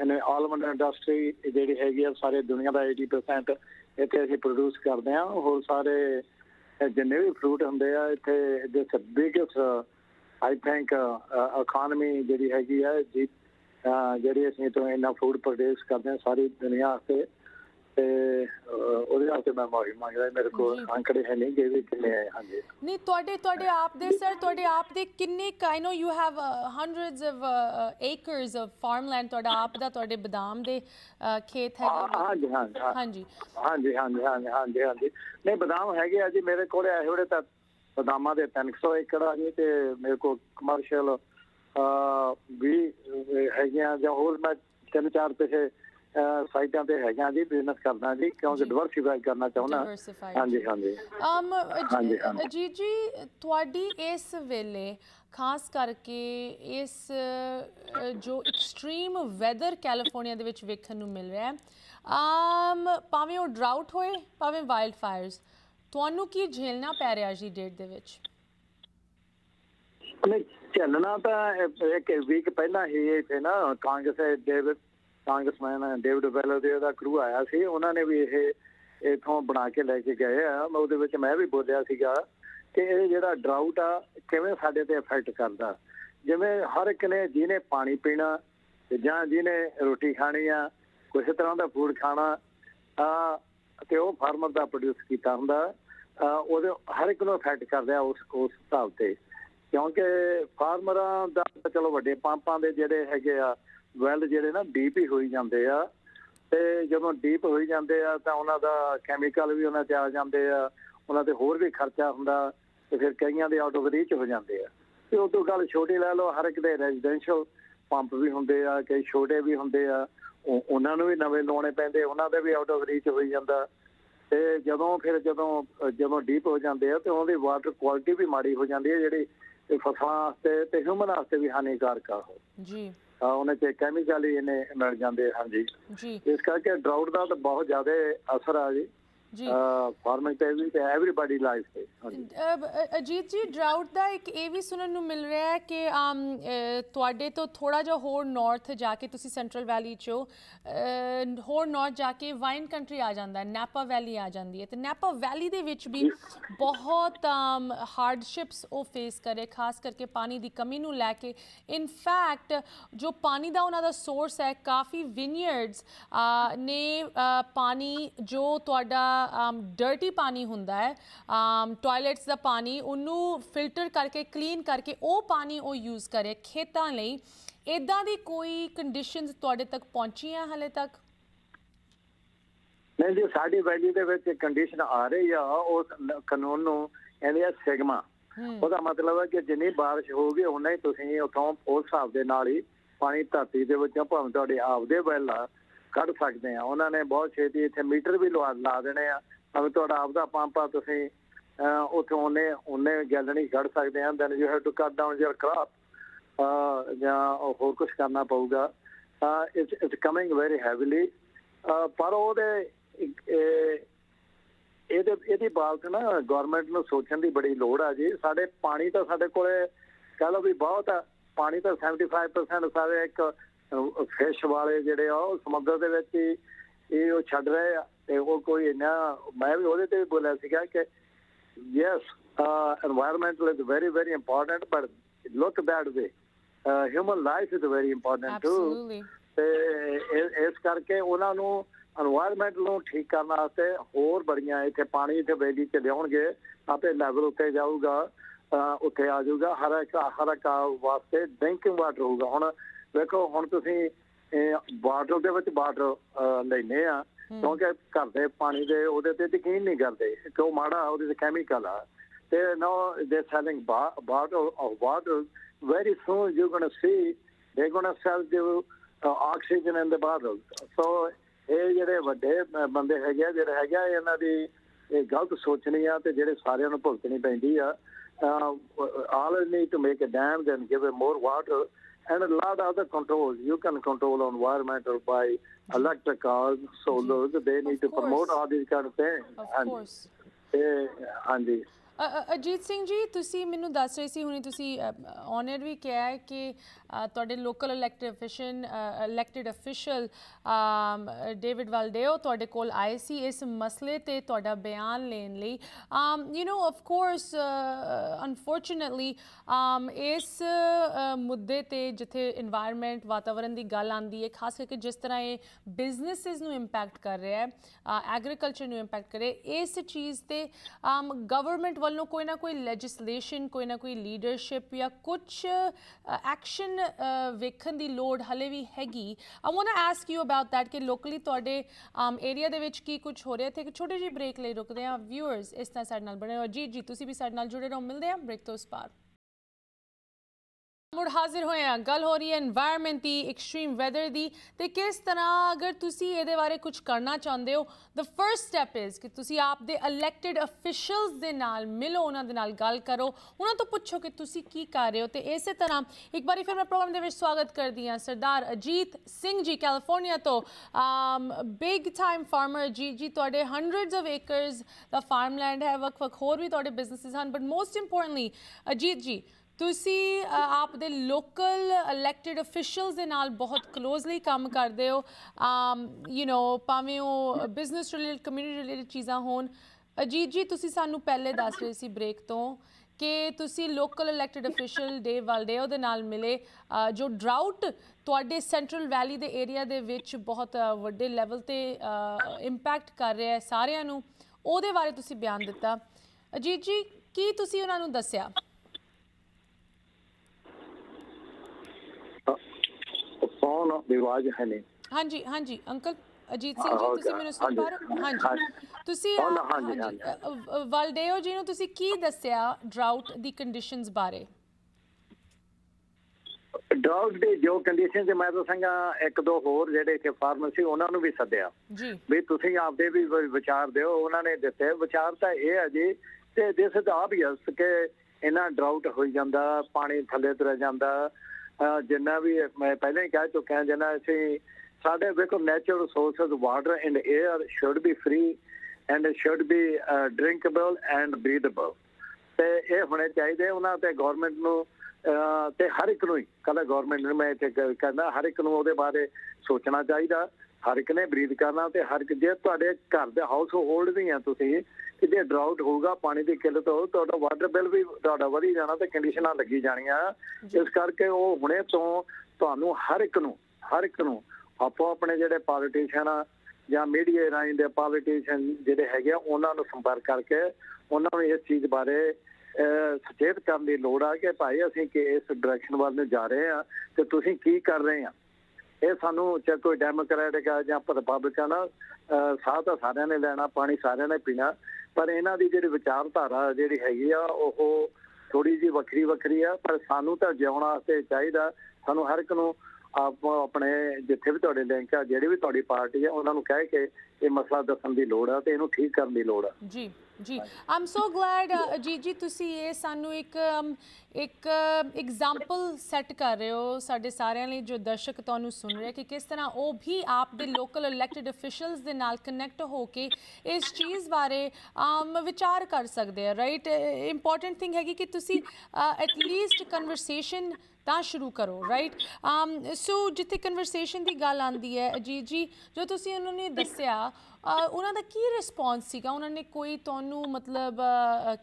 ਐਨ ਆਲਮੰਡ ਇੰਡਸਟਰੀ ਜਿਹੜੀ ਹੈਗੀ ਆ, ਸਾਰੇ ਦੁਨੀਆ ਦਾ 80% ਇੱਥੇ ਅਸੀਂ ਪ੍ਰੋਡਿਊਸ ਕਰਦੇ ਆ ਹੋਰ ਸਾਰੇ ਜਿੰਨੇ ਵੀ ਫਰੂਟ ਹੁੰਦੇ ਆ, ਇੱਥੇ this biggest I think economy ਜਿਹੜੀ ਹੈਗੀ ਆ, ਜੀ ਜਿਹੜੀ ਅਸੀਂ ਤੋਂ ਇੰਨਾ ਫੂਡ ਪ੍ਰੋਡਿਊਸ ਕਰਦੇ ਹਾਂ, ਸਾਰੀ ਦੁਨੀਆ ਤੇ ਤੇ ਉਹਦੇ ਵਾਸਤੇ ਮੈਂ ਮਾਫੀ ਮੰਗਦਾ ਮੇਰੇ ਕੋਲ। ਅੰਕੜੇ ਹੈ ਨਹੀਂ ਕਿ ਵੀ ਕਿੰਨੇ ਆਏ ਹਾਂਜੀ ਨਹੀਂ ਤੁਹਾਡੇ ਤੁਹਾਡੇ ਆਪ ਦੇ ਸਰ ਤੁਹਾਡੇ ਆਪ ਦੇ ਕਿੰਨੇ I know you have hundreds of acres of farmland ਤੁਹਾਡਾ ਆਪ ਦਾ ਤੁਹਾਡੇ ਬਦਾਮ ਦੇ ਖੇਤ ਹਾਂ ਹੈਗੇ ਹਾਂਜੀ। ਹਾਂਜੀ ਹਾਂਜੀ ਹਾਂਜੀ ਹਾਂਜੀ ਹਾਂਜੀ ਹਾਂਜੀ ਨਹੀਂ ਬਦਾਮ ਹੈਗੇ ਆ ਜੀ ਮੇਰੇ ਕੋਲ ਇਹ ਵੇਲੇ ਤਾਂ ਬਦਾਮਾਂ ਦੇ 300 ਏਕੜ ਆ ਜੀ ਤੇ ਮੇਰੇ ਕੋਲ ਕਮਰਸ਼ੀਅਲ ਵੀ ਹੈਗੀਆਂ ਜਾਂ ਹੋਰ ਮੈਂ ਤਿੰਨ ਚਾਰ ਪਿਛੇ ਸਾਈਟਾਂ ਤੇ ਹੈਗੀਆਂ ਜੀ ਬਿਜ਼ਨਸ ਕਰਦਾ ਜੀ ਕਿਉਂਕਿ ਜੀ। ਡਿਵਰਸਿਫਾਈ ਕਰਨਾ ਚਾਹੁੰਦਾ ਹਾਂਜੀ ਜੀ। ਹਾਂਜੀ ਅਮ। ਅਜੀਤ ਜੀ ਤੁਹਾਡੀ ਇਸ ਵੇਲੇ ਖਾਸ ਕਰਕੇ ਇਸ ਜੋ ਐਕਸਟ੍ਰੀਮ ਵੈਦਰ ਕੈਲੀਫੋਰਨੀਆ ਦੇ ਵਿੱਚ ਵੇਖਣ ਨੂੰ ਮਿਲ ਰਿਹਾ ਹੈ ਅਮ ਭਾਵੇਂ ਉਹ ਡਰਾਊਟ ਹੋਏ ਭਾਵੇਂ ਵਾਈਲਡ ਫਾਇਰਸ ਤੁਹਾਨੂੰ ਕੀ ਝੇਲਣਾ ਪੈ ਰਿਹਾ ਦੀ ਡੇਟ ਦੇ ਵਿੱਚ ਨਹੀਂ ਚੱਲਣਾ ਤਾਂ ਇਹ- ਇੱਕ ਵੀਕ ਪਹਿਲਾਂ ਹੀ ਇੱਥੇ ਨਾ ਕਾਂਗਰਸ ਦੇ ਕਾਂਗਰਸਮੈਨ ਡੇਵਿਡ ਵੈਲਰ ਦੇ ਉਹਦਾ ਕਰੂ ਆਇਆ ਸੀ, ਉਹਨਾਂ ਨੇ ਵੀ ਇਹ ਇਥੋਂ ਬਣਾ ਕੇ ਲੈ ਕੇ ਗਏ ਆ। ਉਹਦੇ ਵਿੱਚ ਮੈਂ ਵੀ ਬੋਲਿਆ ਸੀਗਾ ਕਿ ਇਹ ਜਿਹੜਾ ਡਰਾਊਟ ਆ, ਕਿਵੇਂ ਸਾਡੇ ਤੇ ਇਫੈਕਟ ਕਰਦਾ? ਜਿਵੇਂ ਹਰ ਇੱਕ ਨੇ ਜਿਹਨੇ ਪਾਣੀ ਪੀਣਾ ਤੇ ਜਾਂ ਜਿਹਨੇ ਰੋਟੀ ਖਾਣੀ ਆ ਕਿਸੇ ਤਰ੍ਹਾਂ ਦਾ ਫੂਡ ਖਾਣਾ ਆ ਤੇ ਉਹ ਫਾਰਮਰ ਦਾ ਪ੍ਰੋਡਿਊਸ ਕੀਤਾ ਹੁੰਦਾ ਉਹਦੇ ਹਰ ਇੱਕ ਨੂੰ ਇਫੈਕਟ ਕਰਦਾ ਉਸ ਉਸ ਹਿਸਾਬ ਤੇ। ਕਿਉਂਕਿ ਫਾਰਮਰਾਂ ਦਾ ਚਲੋ ਵੱਡੇ ਪੰਪਾਂ ਦੇ ਜਿਹੜੇ ਹੈਗੇ ਆ ਵੈਲ ਜਿਹੜੇ ਨਾ ਡੀਪ ਹੀ ਹੋਈ ਜਾਂਦੇ ਆ ਤੇ ਜਦੋਂ ਡੀਪ ਹੋਈ ਜਾਂਦੇ ਆ ਤਾਂ ਉਹਨਾਂ ਦਾ ਕੈਮੀਕਲ ਵੀ ਉਹਨਾਂ 'ਚ ਆ ਜਾਂਦੇ ਆ, ਉਹਨਾਂ ਤੇ ਹੋਰ ਵੀ ਖਰਚਾ ਹੁੰਦਾ ਤੇ ਫਿਰ ਕਈਆਂ ਦੇ ਆਊਟ ਆਫ ਰੀਚ ਹੋ ਜਾਂਦੇ ਆ। ਤੇ ਉਹ ਤੋਂ ਗੱਲ ਛੋਟੀ ਲੈ ਲਓ, ਹਰ ਇੱਕ ਦੇ ਰੈਜ਼ੀਡੈਂਸ਼ੀਅਲ ਪੰਪ ਵੀ ਹੁੰਦੇ ਆ, ਕਈ ਛੋਟੇ ਵੀ ਹੁੰਦੇ ਆ ਉਹਨਾਂ ਨੂੰ ਵੀ ਨਵੇਂ ਲਾਉਣੇ ਪੈਂਦੇ, ਉਹਨਾਂ ਦੇ ਵੀ ਆਊਟ ਆਫ ਰੀਚ ਹੋਈ ਜਾਂਦਾ। ਤੇ ਜਦੋਂ ਫਿਰ ਜਦੋਂ ਜਦੋਂ ਡੀਪ ਹੋ ਜਾਂਦੇ ਆ ਤੇ ਉਹਦੀ ਵਾਟਰ ਕੁਆਲਿਟੀ ਵੀ ਮਾੜੀ ਹੋ ਜਾਂਦੀ ਹੈ ਜਿਹੜੀ ਫਸਲਾਂ ਵਾਸਤੇ ਤੇ ਹਿਊਮਨ ਵਾਸਤੇ ਵੀ ਹਾਨੀਕਾਰਕ ਆ ਉਹ। ਜੀ। ਉਹਨਾਂ 'ਚ ਕੈਮੀਕਲ ਹੀ ਇਹਨੇ ਮਿਲ ਜਾਂਦੇ ਹਾਂਜੀ। ਜੀ। ਇਸ ਕਰਕੇ ਡਰਾਊਟ ਦਾ ਤਾਂ ਬਹੁਤ ਜ਼ਿਆਦਾ ਅਸਰ ਆ ਜੀ। ਫਾਰਮਿੰਗ ਤੇ ਵੀ ਤੇ ਐਵਰੀਬਾਡੀ ਲਾਈਫ ਤੇ ਅਜੀਤ ਜੀ ਡਰਾਊਟ ਦਾ ਇੱਕ ਇਹ ਵੀ ਸੁਣਨ ਨੂੰ ਮਿਲ ਰਿਹਾ ਹੈ ਕਿ ਤੁਹਾਡੇ ਤੋਂ ਥੋੜਾ ਜਿਹਾ ਹੋਰ ਨਾਰਥ ਜਾ ਕੇ ਤੁਸੀਂ ਸੈਂਟਰਲ ਵੈਲੀ ਚੋਂ ਹੋਰ ਨਾਰਥ ਜਾ ਕੇ ਵਾਈਨ ਕੰਟਰੀ ਆ ਜਾਂਦਾ ਹੈ ਨੈਪਾ ਵੈਲੀ ਆ ਜਾਂਦੀ ਹੈ। ਤੇ ਨੈਪਾ ਵੈਲੀ ਦੇ ਵਿੱਚ ਵੀ ਬਹੁਤ ਹਾਰਡਸ਼ਿਪਸ ਉਹ ਫੇਸ ਕਰੇ ਖਾਸ ਕਰਕੇ ਪਾਣੀ ਦੀ ਕਮੀ ਨੂੰ ਲੈ ਕੇ। ਇਨ ਫੈਕਟ ਜੋ ਪਾਣੀ ਦਾ ਉਹਨਾਂ ਦਾ ਸੋਰਸ ਹੈ ਕਾਫੀ ਵਿਨੀਅਰਡਸ ਨੇ ਪਾਣੀ ਜੋ ਤੁਹਾਡਾ ਡਰਟੀ ਪਾਣੀ ਹੁੰਦਾ ਹੈ ਟਾਇਲਟਸ ਦਾ ਪਾਣੀ ਉਹਨੂੰ ਫਿਲਟਰ ਕਰਕੇ ਕਲੀਨ ਕਰਕੇ ਉਹ ਪਾਣੀ ਉਹ ਯੂਜ਼ ਕਰੇ ਖੇਤਾਂ ਲਈ। ਇਦਾਂ ਦੀ ਕੋਈ ਕੰਡੀਸ਼ਨਸ ਤੁਹਾਡੇ ਤੱਕ ਪਹੁੰਚੀਆਂ ਹਲੇ ਤੱਕ? ਨਹੀਂ ਜੀ ਸਾਡੀ ਵੈਲੀ ਦੇ ਵਿੱਚ ਕੰਡੀਸ਼ਨ ਆ ਰਹੀ ਆ ਉਸ ਕਾਨੂੰਨ ਨੂੰ ਕਹਿੰਦੇ ਆ ਸਿਗਮਾ ਉਹਦਾ ਮਤਲਬ ਹੈ ਕਿ ਜਿੰਨੀ ਬਾਰਿਸ਼ ਹੋਊਗੀ ਉਨਾ ਹੀ ਤੁਸੀਂ ਉਥੋਂ ਉਸ ਹਿਸਾਬ ਦੇ ਨਾਲ ਹੀ ਪਾਣੀ ਧਰਤੀ ਦੇ ਵਿੱਚੋਂ ਭਾਵੇਂ ਤੁਹਾਡੇ ਆਪਦੇ ਵੈਲ ਆ ਕੱਢ ਸਕਦੇ ਆ। ਉਹਨਾਂ ਨੇ ਬਹੁਤ ਛੇਤੀ ਇੱਥੇ ਮੀਟਰ ਵੀ ਲਵਾ ਲਾ ਦੇਣੇ ਆ। ਭਾਵੇਂ ਤੁਹਾਡਾ ਆਪਦਾ ਪੰਪ ਆ ਤੁਸੀਂ ਅਹ, ਉਹਨੇ ਉਹਨੇ ਗੈਲਣੀ ਕੱਢ ਸਕਦੇ ਆ। Then you have to cut down your crop ਜਾਂ ਹੋਰ ਕੁਝ ਕਰਨਾ ਪਊਗਾ। It's it's coming very heavily ਪਰ ਉਹਦੇ ਇੱਕ, ਇਹ- ਇਹਦੇ ਇਹਦੀ ਬਾਬਤ ਨਾ ਗਵਰਨਮੈਂਟ ਨੂੰ ਸੋਚਣ ਦੀ ਬੜੀ ਲੋੜ ਆ ਜੀ। ਸਾਡੇ ਪਾਣੀ ਤਾਂ ਸਾਡੇ ਕੋਲੇ ਕਹ ਲਓ ਵੀ ਬਹੁਤ ਆ। ਪਾਣੀ ਤਾਂ 75% ਸਾਰੇ ਇੱਕ ਫਿਸ਼ ਵਾਲੇ ਜਿਹੜੇ ਆ ਉਹ ਸਮੁੰਦਰ ਦੇ ਵਿੱਚ ਇਹ ਉਹ ਛੱਡ ਰਹੇ ਆ ਤੇ ਉਹ ਕੋਈ ਇੰਨਾ ਮੈਂ ਵੀ ਉਹਦੇ ਤੇ ਵੀ ਬੋਲਿਆ ਸੀਗਾ ਕਿ yes environmental is very very important but look that way human life is very important too ਤੇ ਇਸ ਕਰਕੇ ਉਹਨਾਂ ਨੂੰ এনवायरमेंट ਨੂੰ ਠੀਕ ਕਰਨ ਵਾਸਤੇ ਹੋਰ ਬੜੀਆਂ ਇੱਥੇ ਪਾਣੀ ਇੱਥੇ ਵੈਲੀ ਚ ਲਿਆਉਣਗੇ ਆਪੇ ਲੈਵਲ ਉੱਤੇ ਜਾਊਗਾ ਉੱਥੇ ਆ ਜਾਊਗਾ ਹਰ ਇੱਕ ਹਰ ਇੱਕ ਵਾਸਤੇ ਡਰਿੰਕਿੰਗ ਵਾਟਰ ਹੋਊਗਾ। ਹੁਣ ਵੇਖੋ ਹੁਣ ਤੁਸੀਂ ਵਾਟਰ ਦੇ ਵਿੱਚ ਵਾਟਰ ਲੈਨੇ ਆ ਕਿਉਂਕਿ ਘਰ ਦੇ ਪਾਣੀ ਦੇ ਉਹਦੇ ਤੇ ਯਕੀਨ ਨਹੀਂ ਕਰਦੇ ਕਿ ਉਹ ਮਾੜਾ ਉਹਦੇ ਤੇ ਕੈਮੀਕਲ ਆ ਤੇ no they selling very soon you're going to see they're going to sell you uh, oxygen in the bottle so ਇਹ ਜਿਹੜੇ ਵੱਡੇ ਬੰਦੇ ਹੈਗੇ ਆ ਜਿਹੜੇ ਹੈਗੇ ਆ ਇਹਨਾਂ ਦੀ ਇਹ ਗਲਤ ਸੋਚਣੀ ਆ ਤੇ ਜਿਹੜੇ ਸਾਰਿਆਂ ਨੂੰ ਭੁਗਤਣੀ ਪੈਂਦੀ ਆ need to make a dams and give it more water and a lot of other controls. You can control environmental by electric cars, solar. Mm-hmm. They need of to course. promote all these kind of things. Of and, course. Eh, uh, and the, Ajit Singh ji, ਤੁਸੀਂ ਮੈਨੂੰ ਦੱਸ ਰਹੇ ਸੀ, ਹੁਣੇ ਤੁਸੀਂ honour ਵੀ ਕਿਹਾ ਹੈ ਕਿ ਤੁਹਾਡੇ local elected official elected official David Valadao ਤੁਹਾਡੇ ਕੋਲ ਆਏ ਸੀ ਇਸ ਮਸਲੇ ਤੇ ਤੁਹਾਡਾ ਬਿਆਨ ਲੈਣ ਲਈ। You know of course unfortunately ਇਸ ਮੁੱਦੇ ਤੇ ਜਿੱਥੇ এনवायरमेंट ਵਾਤਾਵਰਣ ਦੀ ਗੱਲ ਆਂਦੀ ਹੈ, ਖਾਸ ਕਰਕੇ ਜਿਸ ਤਰ੍ਹਾਂ ਇਹ ਬਿਜ਼ਨੈਸਸ ਨੂੰ ਇੰਪੈਕਟ ਕਰ ਰਿਹਾ ਹੈ ਐਗਰੀਕਲਚਰ ਨੂੰ ਇੰਪੈਕਟ ਕਰੇ ਇਸ ਚੀਜ਼ ਤੇ ਗਵਰਨਮੈਂਟ ਵੱਲੋਂ ਕੋਈ ਨਾ ਕੋਈ ਲੈਜਿਸਲੇਸ਼ਨ ਕੋਈ ਨਾ ਕੋਈ ਲੀਡਰਸ਼ਿਪ ਜਾਂ ਕੁਝ ਐਕਸ਼ਨ ਵੇਖਣ ਦੀ ਲੋੜ ਹਲੇ ਵੀ ਹੈਗੀ। I want to ask you about that ਕਿ ਲੋਕਲੀ ਤੁਹਾਡੇ ਏਰੀਆ ਦੇ ਵਿੱਚ ਕੀ ਕੁਝ ਹੋ ਰਿਹਾ? ਤੇ ਇੱਕ ਛੋਟੀ ਜਿਹੀ ਬ੍ਰੇਕ ਲਈ ਰੁਕਦੇ ਹਾਂ ਵਿਊਅਰਸ ਇਸ ਤਰ੍ਹਾਂ ਸਾਡੇ ਨਾਲ ਬਣੇ ਹੋ ਜੀ ਜੀ, ਤੁਸੀਂ ਵੀ ਸਾਡੇ ਨਾਲ ਜੁੜੇ ਰਹੋ। ਮਿਲਦੇ ਹਾਂ ਬ੍ਰੇਕ ਤੋਂ ਉਸ ਪਾਰ। ਮੁੜ ਹਾਜ਼ਰ ਹੋਏ ਆ। ਗੱਲ ਹੋ ਰਹੀ ਹੈ এনवायरमेंट ਦੀ ਐਕਸਟ੍ਰੀਮ ਵੈਦਰ ਦੀ। ਤੇ ਕਿਸ ਤਰ੍ਹਾਂ ਅਗਰ ਤੁਸੀਂ ਇਹਦੇ ਬਾਰੇ ਕੁਝ ਕਰਨਾ ਚਾਹੁੰਦੇ ਹੋ ਦ ਫਰਸਟ ਸਟੈਪ ਇਜ਼ ਕਿ ਤੁਸੀਂ ਆਪ ਦੇ ਇਲੈਕਟਿਡ ਅਫੀਸ਼ੀਅਲਸ ਦੇ ਨਾਲ ਮਿਲੋ, ਉਹਨਾਂ ਦੇ ਨਾਲ ਗੱਲ ਕਰੋ। ਉਹਨਾਂ ਤੋਂ ਪੁੱਛੋ ਕਿ ਤੁਸੀਂ ਕੀ ਕਰ ਰਹੇ ਹੋ ਤੇ ਇਸੇ ਤਰ੍ਹਾਂ ਇੱਕ ਵਾਰੀ ਫਿਰ ਮੈਂ ਪ੍ਰੋਗਰਾਮ ਦੇ ਵਿੱਚ ਸਵਾਗਤ ਕਰਦੀ ਹਾਂ ਸਰਦਾਰ ਅਜੀਤ ਸਿੰਘ ਜੀ ਕੈਲੀਫੋਰਨੀਆ ਤੋਂ। ਬਿਗ ਟਾਈਮ ਫਾਰਮਰ ਜੀ ਜੀ ਤੁਹਾਡੇ ਹੰਡਰਡਸ ਆਫ ਏਕਰਸ ਦਾ ਫਾਰਮਲੈਂਡ ਹੈ ਵਕ ਵਕ ਹੋਰ ਵੀ ਤੁਹਾਡੇ ਬਿਜ਼ਨੈਸਸ ਹਨ but most importantly Ajit ji ਤੁਸੀਂ ਆਪ ਦੇ ਲੋਕਲ ਇਲੈਕਟਿਡ ਅਫੀਸ਼ੀਅਲਸ ਦੇ ਨਾਲ ਬਹੁਤ ਕਲੋਜ਼ਲੀ ਕੰਮ ਕਰਦੇ ਹੋ। ਯੂ نو ਭਾਵੇਂ ਉਹ ਬਿਜ਼ਨਸ ਰਿਲੇਟਡ ਕਮਿਊਨਿਟੀ ਰਿਲੇਟਡ ਚੀਜ਼ਾਂ ਹੋਣ। ਅਜੀਤ ਜੀ, ਤੁਸੀਂ ਸਾਨੂੰ ਪਹਿਲੇ ਦੱਸ ਰਹੇ ਸੀ ਬ੍ਰੇਕ ਤੋਂ ਕਿ ਤੁਸੀਂ ਲੋਕਲ ਇਲੈਕਟਿਡ ਅਫੀਸ਼ੀਅਲ ਡੇ ਵਾਲਡੇ ਉਹਦੇ ਨਾਲ ਮਿਲੇ। ਜੋ ਡਰਾਊਟ ਤੁਹਾਡੇ ਸੈਂਟਰਲ ਵੈਲੀ ਦੇ ਏਰੀਆ ਦੇ ਵਿੱਚ ਬਹੁਤ ਵੱਡੇ ਲੈਵਲ ਤੇ ਇੰਪੈਕਟ ਕਰ ਰਿਹਾ ਹੈ ਸਾਰਿਆਂ ਨੂੰ, ਉਹਦੇ ਬਾਰੇ ਤੁਸੀਂ ਬਿਆਨ ਦਿੱਤਾ। ਅਜੀਤ ਜੀ, ਕੀ ਤੁਸੀਂ ਉਹਨਾਂ ਨੂੰ ਦੱਸਿਆ? ਫੋਨ ਦੀ ਆਵਾਜ਼ ਹੈ ਨਹੀਂ। ਹਾਂਜੀ ਹਾਂਜੀ ਅੰਕਲ ਅਜੀਤ ਸਿੰਘ ਜੀ ਤੁਸੀਂ ਮੈਨੂੰ ਸੁਣ ਪਾ ਰਹੇ ਹਾਂਜੀ। ਤੁਸੀਂ ਵਲਡੇਓ ਜੀ ਨੂੰ ਤੁਸੀਂ ਕੀ ਦੱਸਿਆ ਡਰਾਊਟ ਦੀ ਕੰਡੀਸ਼ਨਸ ਬਾਰੇ? ਡਰਾਊਟ ਦੀ ਜੋ ਕੰਡੀਸ਼ਨ ਤੇ ਮੈਂ ਦੱਸਾਂਗਾ ਇੱਕ ਦੋ ਹੋਰ ਜਿਹੜੇ ਇੱਥੇ ਫਾਰਮਰ ਸੀ ਉਹਨਾਂ ਨੂੰ ਵੀ ਸੱਦਿਆ। ਜੀ। ਵੀ ਤੁਸੀਂ ਆਪਦੇ ਵੀ ਵਿਚਾਰ ਦਿਓ ਉਹਨਾਂ ਨੇ ਦਿੱਤੇ। ਵਿਚਾਰ ਤਾਂ ਇਹ ਹੈ ਜੀ ਤੇ ਦਿਸ ਇਜ਼ ਆਬਵੀਅਸ ਕਿ ਇਹਨਾਂ ਡਰਾਊਟ ਹੋਈ ਜਾਂਦਾ ਪਾਣੀ ਥੱਲੇ ਤੁਰ ਜਾਂਦਾ ਜਿੰਨਾ ਵੀ ਮੈਂ ਪਹਿਲਾਂ ਹੀ ਕਹਿ ਚੁੱਕਿਆ, ਜਿੰਨਾ ਅਸੀਂ ਸਾਡੇ ਵੇਖੋ natural resources water and air should be free and should be drinkable and breathable ਤੇ ਇਹ ਹੋਣੇ ਚਾਹੀਦੇ ਉਹਨਾਂ ਤੇ ਗਵਰਨਮੈਂਟ ਨੂੰ ਤੇ ਹਰ ਇੱਕ ਨੂੰ ਹੀ। ਕੱਲਾ ਗਵਰਨਮੈਂਟ ਨੂੰ ਮੈਂ ਇੱਥੇ ਕਹਿੰਦਾ ਹਰ ਇੱਕ ਨੂੰ ਉਹਦੇ ਬਾਰੇ ਸੋਚਣਾ ਚਾਹੀਦਾ। ਹਰ ਇੱਕ ਨੇ ਬਰੀਦ ਕਰਨਾ ਤੇ ਹਰ ਇੱਕ, ਜੇ ਤੁਹਾਡੇ ਘਰ ਦੇ ਹਾਊਸ ਹੋਲਡ ਵੀ ਆ ਤੁਸੀਂ ਜੇ ਡਰਾਊਟ ਹੋਊਗਾ ਪਾਣੀ ਦੀ ਕਿੱਲਤ ਹੋ ਤੁਹਾਡਾ ਵਾਟਰ ਬਿੱਲ ਵੀ ਤੁਹਾਡਾ ਵਧੀ ਜਾਣਾ ਤੇ ਕੰਡੀਸ਼ਨਾਂ ਲੱਗੀ ਜਾਣੀਆਂ। ਇਸ ਕਰਕੇ ਉਹ ਹੁਣੇ ਤੋਂ ਤੁਹਾਨੂੰ ਹਰ ਇੱਕ ਨੂੰ ਹਰ ਇੱਕ ਨੂੰ ਆਪੋ ਆਪਣੇ ਜਿਹੜੇ ਪੋਲੀਟੀਸ਼ੀਅਨ ਆ ਜਾਂ ਮੀਡੀਆ ਰਾਈਂ ਦੇ ਪੋਲੀਟੀਸ਼ੀਅਨ ਜਿਹੜੇ ਹੈਗੇ ਉਹਨਾਂ ਨੂੰ ਸੰਪਰਕ ਕਰਕੇ ਉਹਨਾਂ ਨੂੰ ਇਸ ਚੀਜ਼ ਬਾਰੇ ਸੁਚੇਤ ਕਰਨ ਦੀ ਲੋੜ ਆ ਕਿ ਭਾਈ ਅਸੀਂ ਕਿ ਇਸ ਡਾਇਰੈਕਸ਼ਨ ਵੱਲ ਨੂੰ ਜਾ ਰਹੇ ਆ ਤੇ ਤੁਸੀਂ ਕੀ ਕਰ ਰਹੇ ਆ। ਇਹ ਸਾਨੂੰ ਚਾਹੇ ਕੋਈ ਡੈਮੋਕ੍ਰੈਟਿਕ ਆ ਜਾਂ ਰਿਪਬਲਿਕਨ ਆ ਸਾਹ ਤਾਂ ਸਾਰਿਆਂ ਨੇ ਲੈਣਾ ਪਾਣੀ ਸਾਰਿਆਂ ਨੇ ਪੀਣਾ। ਪਰ ਇਹਨਾਂ ਦੀ ਜਿਹੜੀ ਵਿਚਾਰਧਾਰਾ ਜਿਹੜੀ ਹੈਗੀ ਆ, ਉਹ ਥੋੜੀ ਜੀ ਵੱਖਰੀ ਵੱਖਰੀ ਆ, ਪਰ ਸਾਨੂੰ ਤਾਂ ਜਿਉਣ ਵਾਸਤੇ ਚਾਹੀਦਾ, ਸਾਨੂੰ ਹਰ ਇੱਕ ਨੂੰ ਆਪ ਆਪਣੇ ਜਿੱਥੇ ਵੀ ਤੁਹਾਡੇ ਲਿੰਕ ਆ, ਜਿਹੜੀ ਵੀ ਤੁਹਾਡੀ ਪਾਰਟੀ ਆ, ਉਹਨਾਂ ਨੂੰ ਕਹਿ ਕੇ ਇਹ ਮਸਲਾ ਦੱਸਣ ਦੀ ਲੋੜ ਆ ਤੇ ਇਹਨੂੰ ਠੀਕ ਕਰਨ ਦੀ ਲੋੜ ਆ। ਜੀ ਜੀ। ਆਮ ਸੋ ਗਲੈਡ ਜੀ ਜੀ, ਤੁਸੀਂ ਇਹ ਸਾਨੂੰ ਇੱਕ ਇੱਕ ਐਗਜ਼ਾਮਪਲ ਸੈੱਟ ਕਰ ਰਹੇ ਹੋ ਸਾਡੇ ਸਾਰਿਆਂ ਲਈ ਜੋ ਦਰਸ਼ਕ ਤੁਹਾਨੂੰ ਸੁਣ ਰਹੇ ਕਿ ਕਿਸ ਤਰ੍ਹਾਂ ਉਹ ਵੀ ਆਪ ਦੇ ਲੋਕਲ ਇਲੈਕਟਿਡ ਅਫੀਸ਼ੀਅਲਸ ਦੇ ਨਾਲ ਕਨੈਕਟ ਹੋ ਕੇ ਇਸ ਚੀਜ਼ ਬਾਰੇ ਆਮ ਵਿਚਾਰ ਕਰ ਸਕਦੇ ਆ ਰਾਈਟ ਇੰਪੋਰਟੈਂਟ ਥਿੰਗ ਹੈਗੀ ਕਿ ਤੁਸੀਂ ਐਟਲੀਸਟ ਕਨਵਰਸੇਸ਼ਨ ਤਾਂ ਸ਼ੁਰੂ ਕਰੋ ਰਾਈਟ ਸੋ um, ਜਿੱਥੇ ਕਨਵਰਸੇਸ਼ਨ ਦੀ ਗੱਲ ਆਂਦੀ ਹੈ ਜੀ ਜੀ, ਜੋ ਤੁਸੀਂ ਉਹਨਾਂ ਨੇ ਦੱਸਿਆ ਉਹਨਾਂ ਦਾ ਕੀ ਰਿਸਪੌਂਸ ਸੀਗਾ? ਉਹਨਾਂ ਨੇ ਕੋਈ ਤੁਹਾਨੂੰ ਮਤਲਬ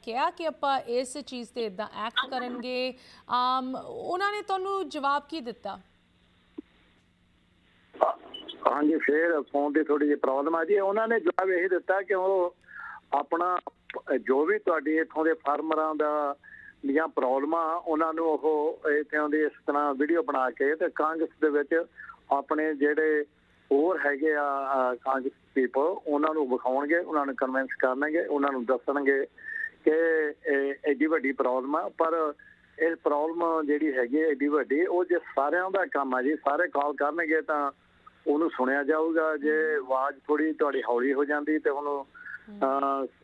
ਕਿਹਾ ਕਿ ਆਪਾਂ ਇਸ ਚੀਜ਼ ਤੇ ਇਦਾਂ ਐਕਟ ਕਰਨਗੇ? Um, ਉਹਨਾਂ ਨੇ ਤੁਹਾਨੂੰ ਜਵਾਬ ਕੀ ਦਿੱਤਾ? ਹਾਂਜੀ, ਫੇਰ ਫੋਨ ਦੀ ਥੋੜੀ ਜਿਹੀ ਪ੍ਰੋਬਲਮ ਆ ਜੀ। ਉਹਨਾਂ ਨੇ ਜਵਾਬ ਇਹ ਦਿੱਤਾ ਕਿ ਉਹ ਆਪਣਾ, ਜੋ ਵੀ ਤੁਹਾਡੀ ਇੱਥੋਂ ਦੇ ਫਾਰਮਰਾਂ ਦਾ ਦੀਆਂ ਪ੍ਰੋਬਲਮਾਂ, ਉਹਨਾਂ ਨੂੰ ਉਹ ਇੱਥੇ ਦੇ ਇਸ ਤਰ੍ਹਾਂ ਵੀਡੀਓ ਬਣਾ ਕੇ ਤੇ ਕਾਂਗਰਸ ਦੇ ਵਿੱਚ ਆਪਣੇ ਜਿਹੜੇ ਹੋਰ ਹੈਗੇ ਆ ਕਾਂਗਰਸ ਪੀਪਲ ਉਹਨਾਂ ਨੂੰ ਵਿਖਾਉਣਗੇ, ਉਹਨਾਂ ਨੂੰ ਕਨਵਿੰਸ ਕਰਨਗੇ, ਉਹਨਾਂ ਨੂੰ ਦੱਸਣਗੇ ਕਿ ਐਡੀ ਵੱਡੀ ਪ੍ਰੋਬਲਮ ਆ। ਪਰ ਇਹ ਪ੍ਰੋਬਲਮ ਜਿਹੜੀ ਹੈਗੀ ਐਡੀ ਵੱਡੀ, ਉਹ ਜੇ ਸਾਰਿਆਂ ਦਾ ਕੰਮ ਆ ਜੀ, ਸਾਰੇ ਕਾਲ ਕਰਨਗੇ ਤਾਂ ਉਹਨੂੰ ਸੁਣਿਆ ਜਾਊਗਾ। ਜੇ ਆਵਾਜ਼ ਥੋੜੀ ਤੁਹਾਡੀ ਹੌਲੀ ਹੋ ਜਾਂਦੀ ਤੇ ਉਹਨੂੰ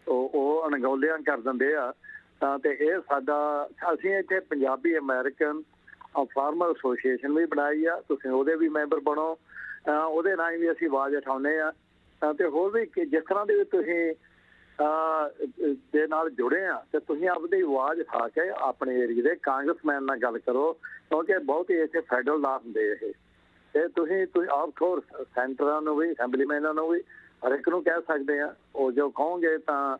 ਉਹ ਅਣਗੌਲਿਆਂ ਕਰ ਦਿੰਦੇ ਆ। ਤਾਂ ਤੇ ਇਹ ਸਾਡਾ, ਅਸੀਂ ਇੱਥੇ ਪੰਜਾਬੀ ਅਮਰੀਕਨ ਫਾਰਮਰ ਐਸੋਸੀਏਸ਼ਨ ਵੀ ਬਣਾਈ ਆ, ਤੁਸੀਂ ਉਹਦੇ ਵੀ ਮੈਂਬਰ ਬਣੋ ਉਹਦੇ ਨਾਲ ਵੀ ਅਸੀਂ ਆਵਾਜ਼ ਉਠਾਉਨੇ ਆ। ਤੇ ਹੋਰ ਵੀ ਜਿਸ ਤਰ੍ਹਾਂ ਦੇ ਤੁਸੀਂ ਦੇ ਨਾਲ ਜੁੜੇ ਆ, ਤੇ ਤੁਸੀਂ ਆਪਣੀ ਆਵਾਜ਼ ਉਠਾ ਕੇ ਆਪਣੇ ਏਰੀਆ ਦੇ ਕਾਂਗਰਸਮੈਨ ਨਾਲ ਗੱਲ ਕਰੋ, ਕਿਉਂਕਿ ਬਹੁਤ ਹੀ ਇੱਥੇ ਫੈਡਰਲ ਲਾ ਹੁੰਦੇ ਇਹ। ਤੇ ਤੁਸੀਂ ਤੁਸੀਂ ਆਫ ਕੋਰਸ ਸੈਂਟਰਾਂ ਨੂੰ ਵੀ ਅਸੈਂਬਲੀਮੈਨਾਂ ਨੂੰ ਵੀ ਹਰ ਇੱਕ ਨੂੰ ਕਹਿ ਸਕਦੇ ਆ, ਉਹ ਜੋ ਕਹੋਗੇ ਤਾਂ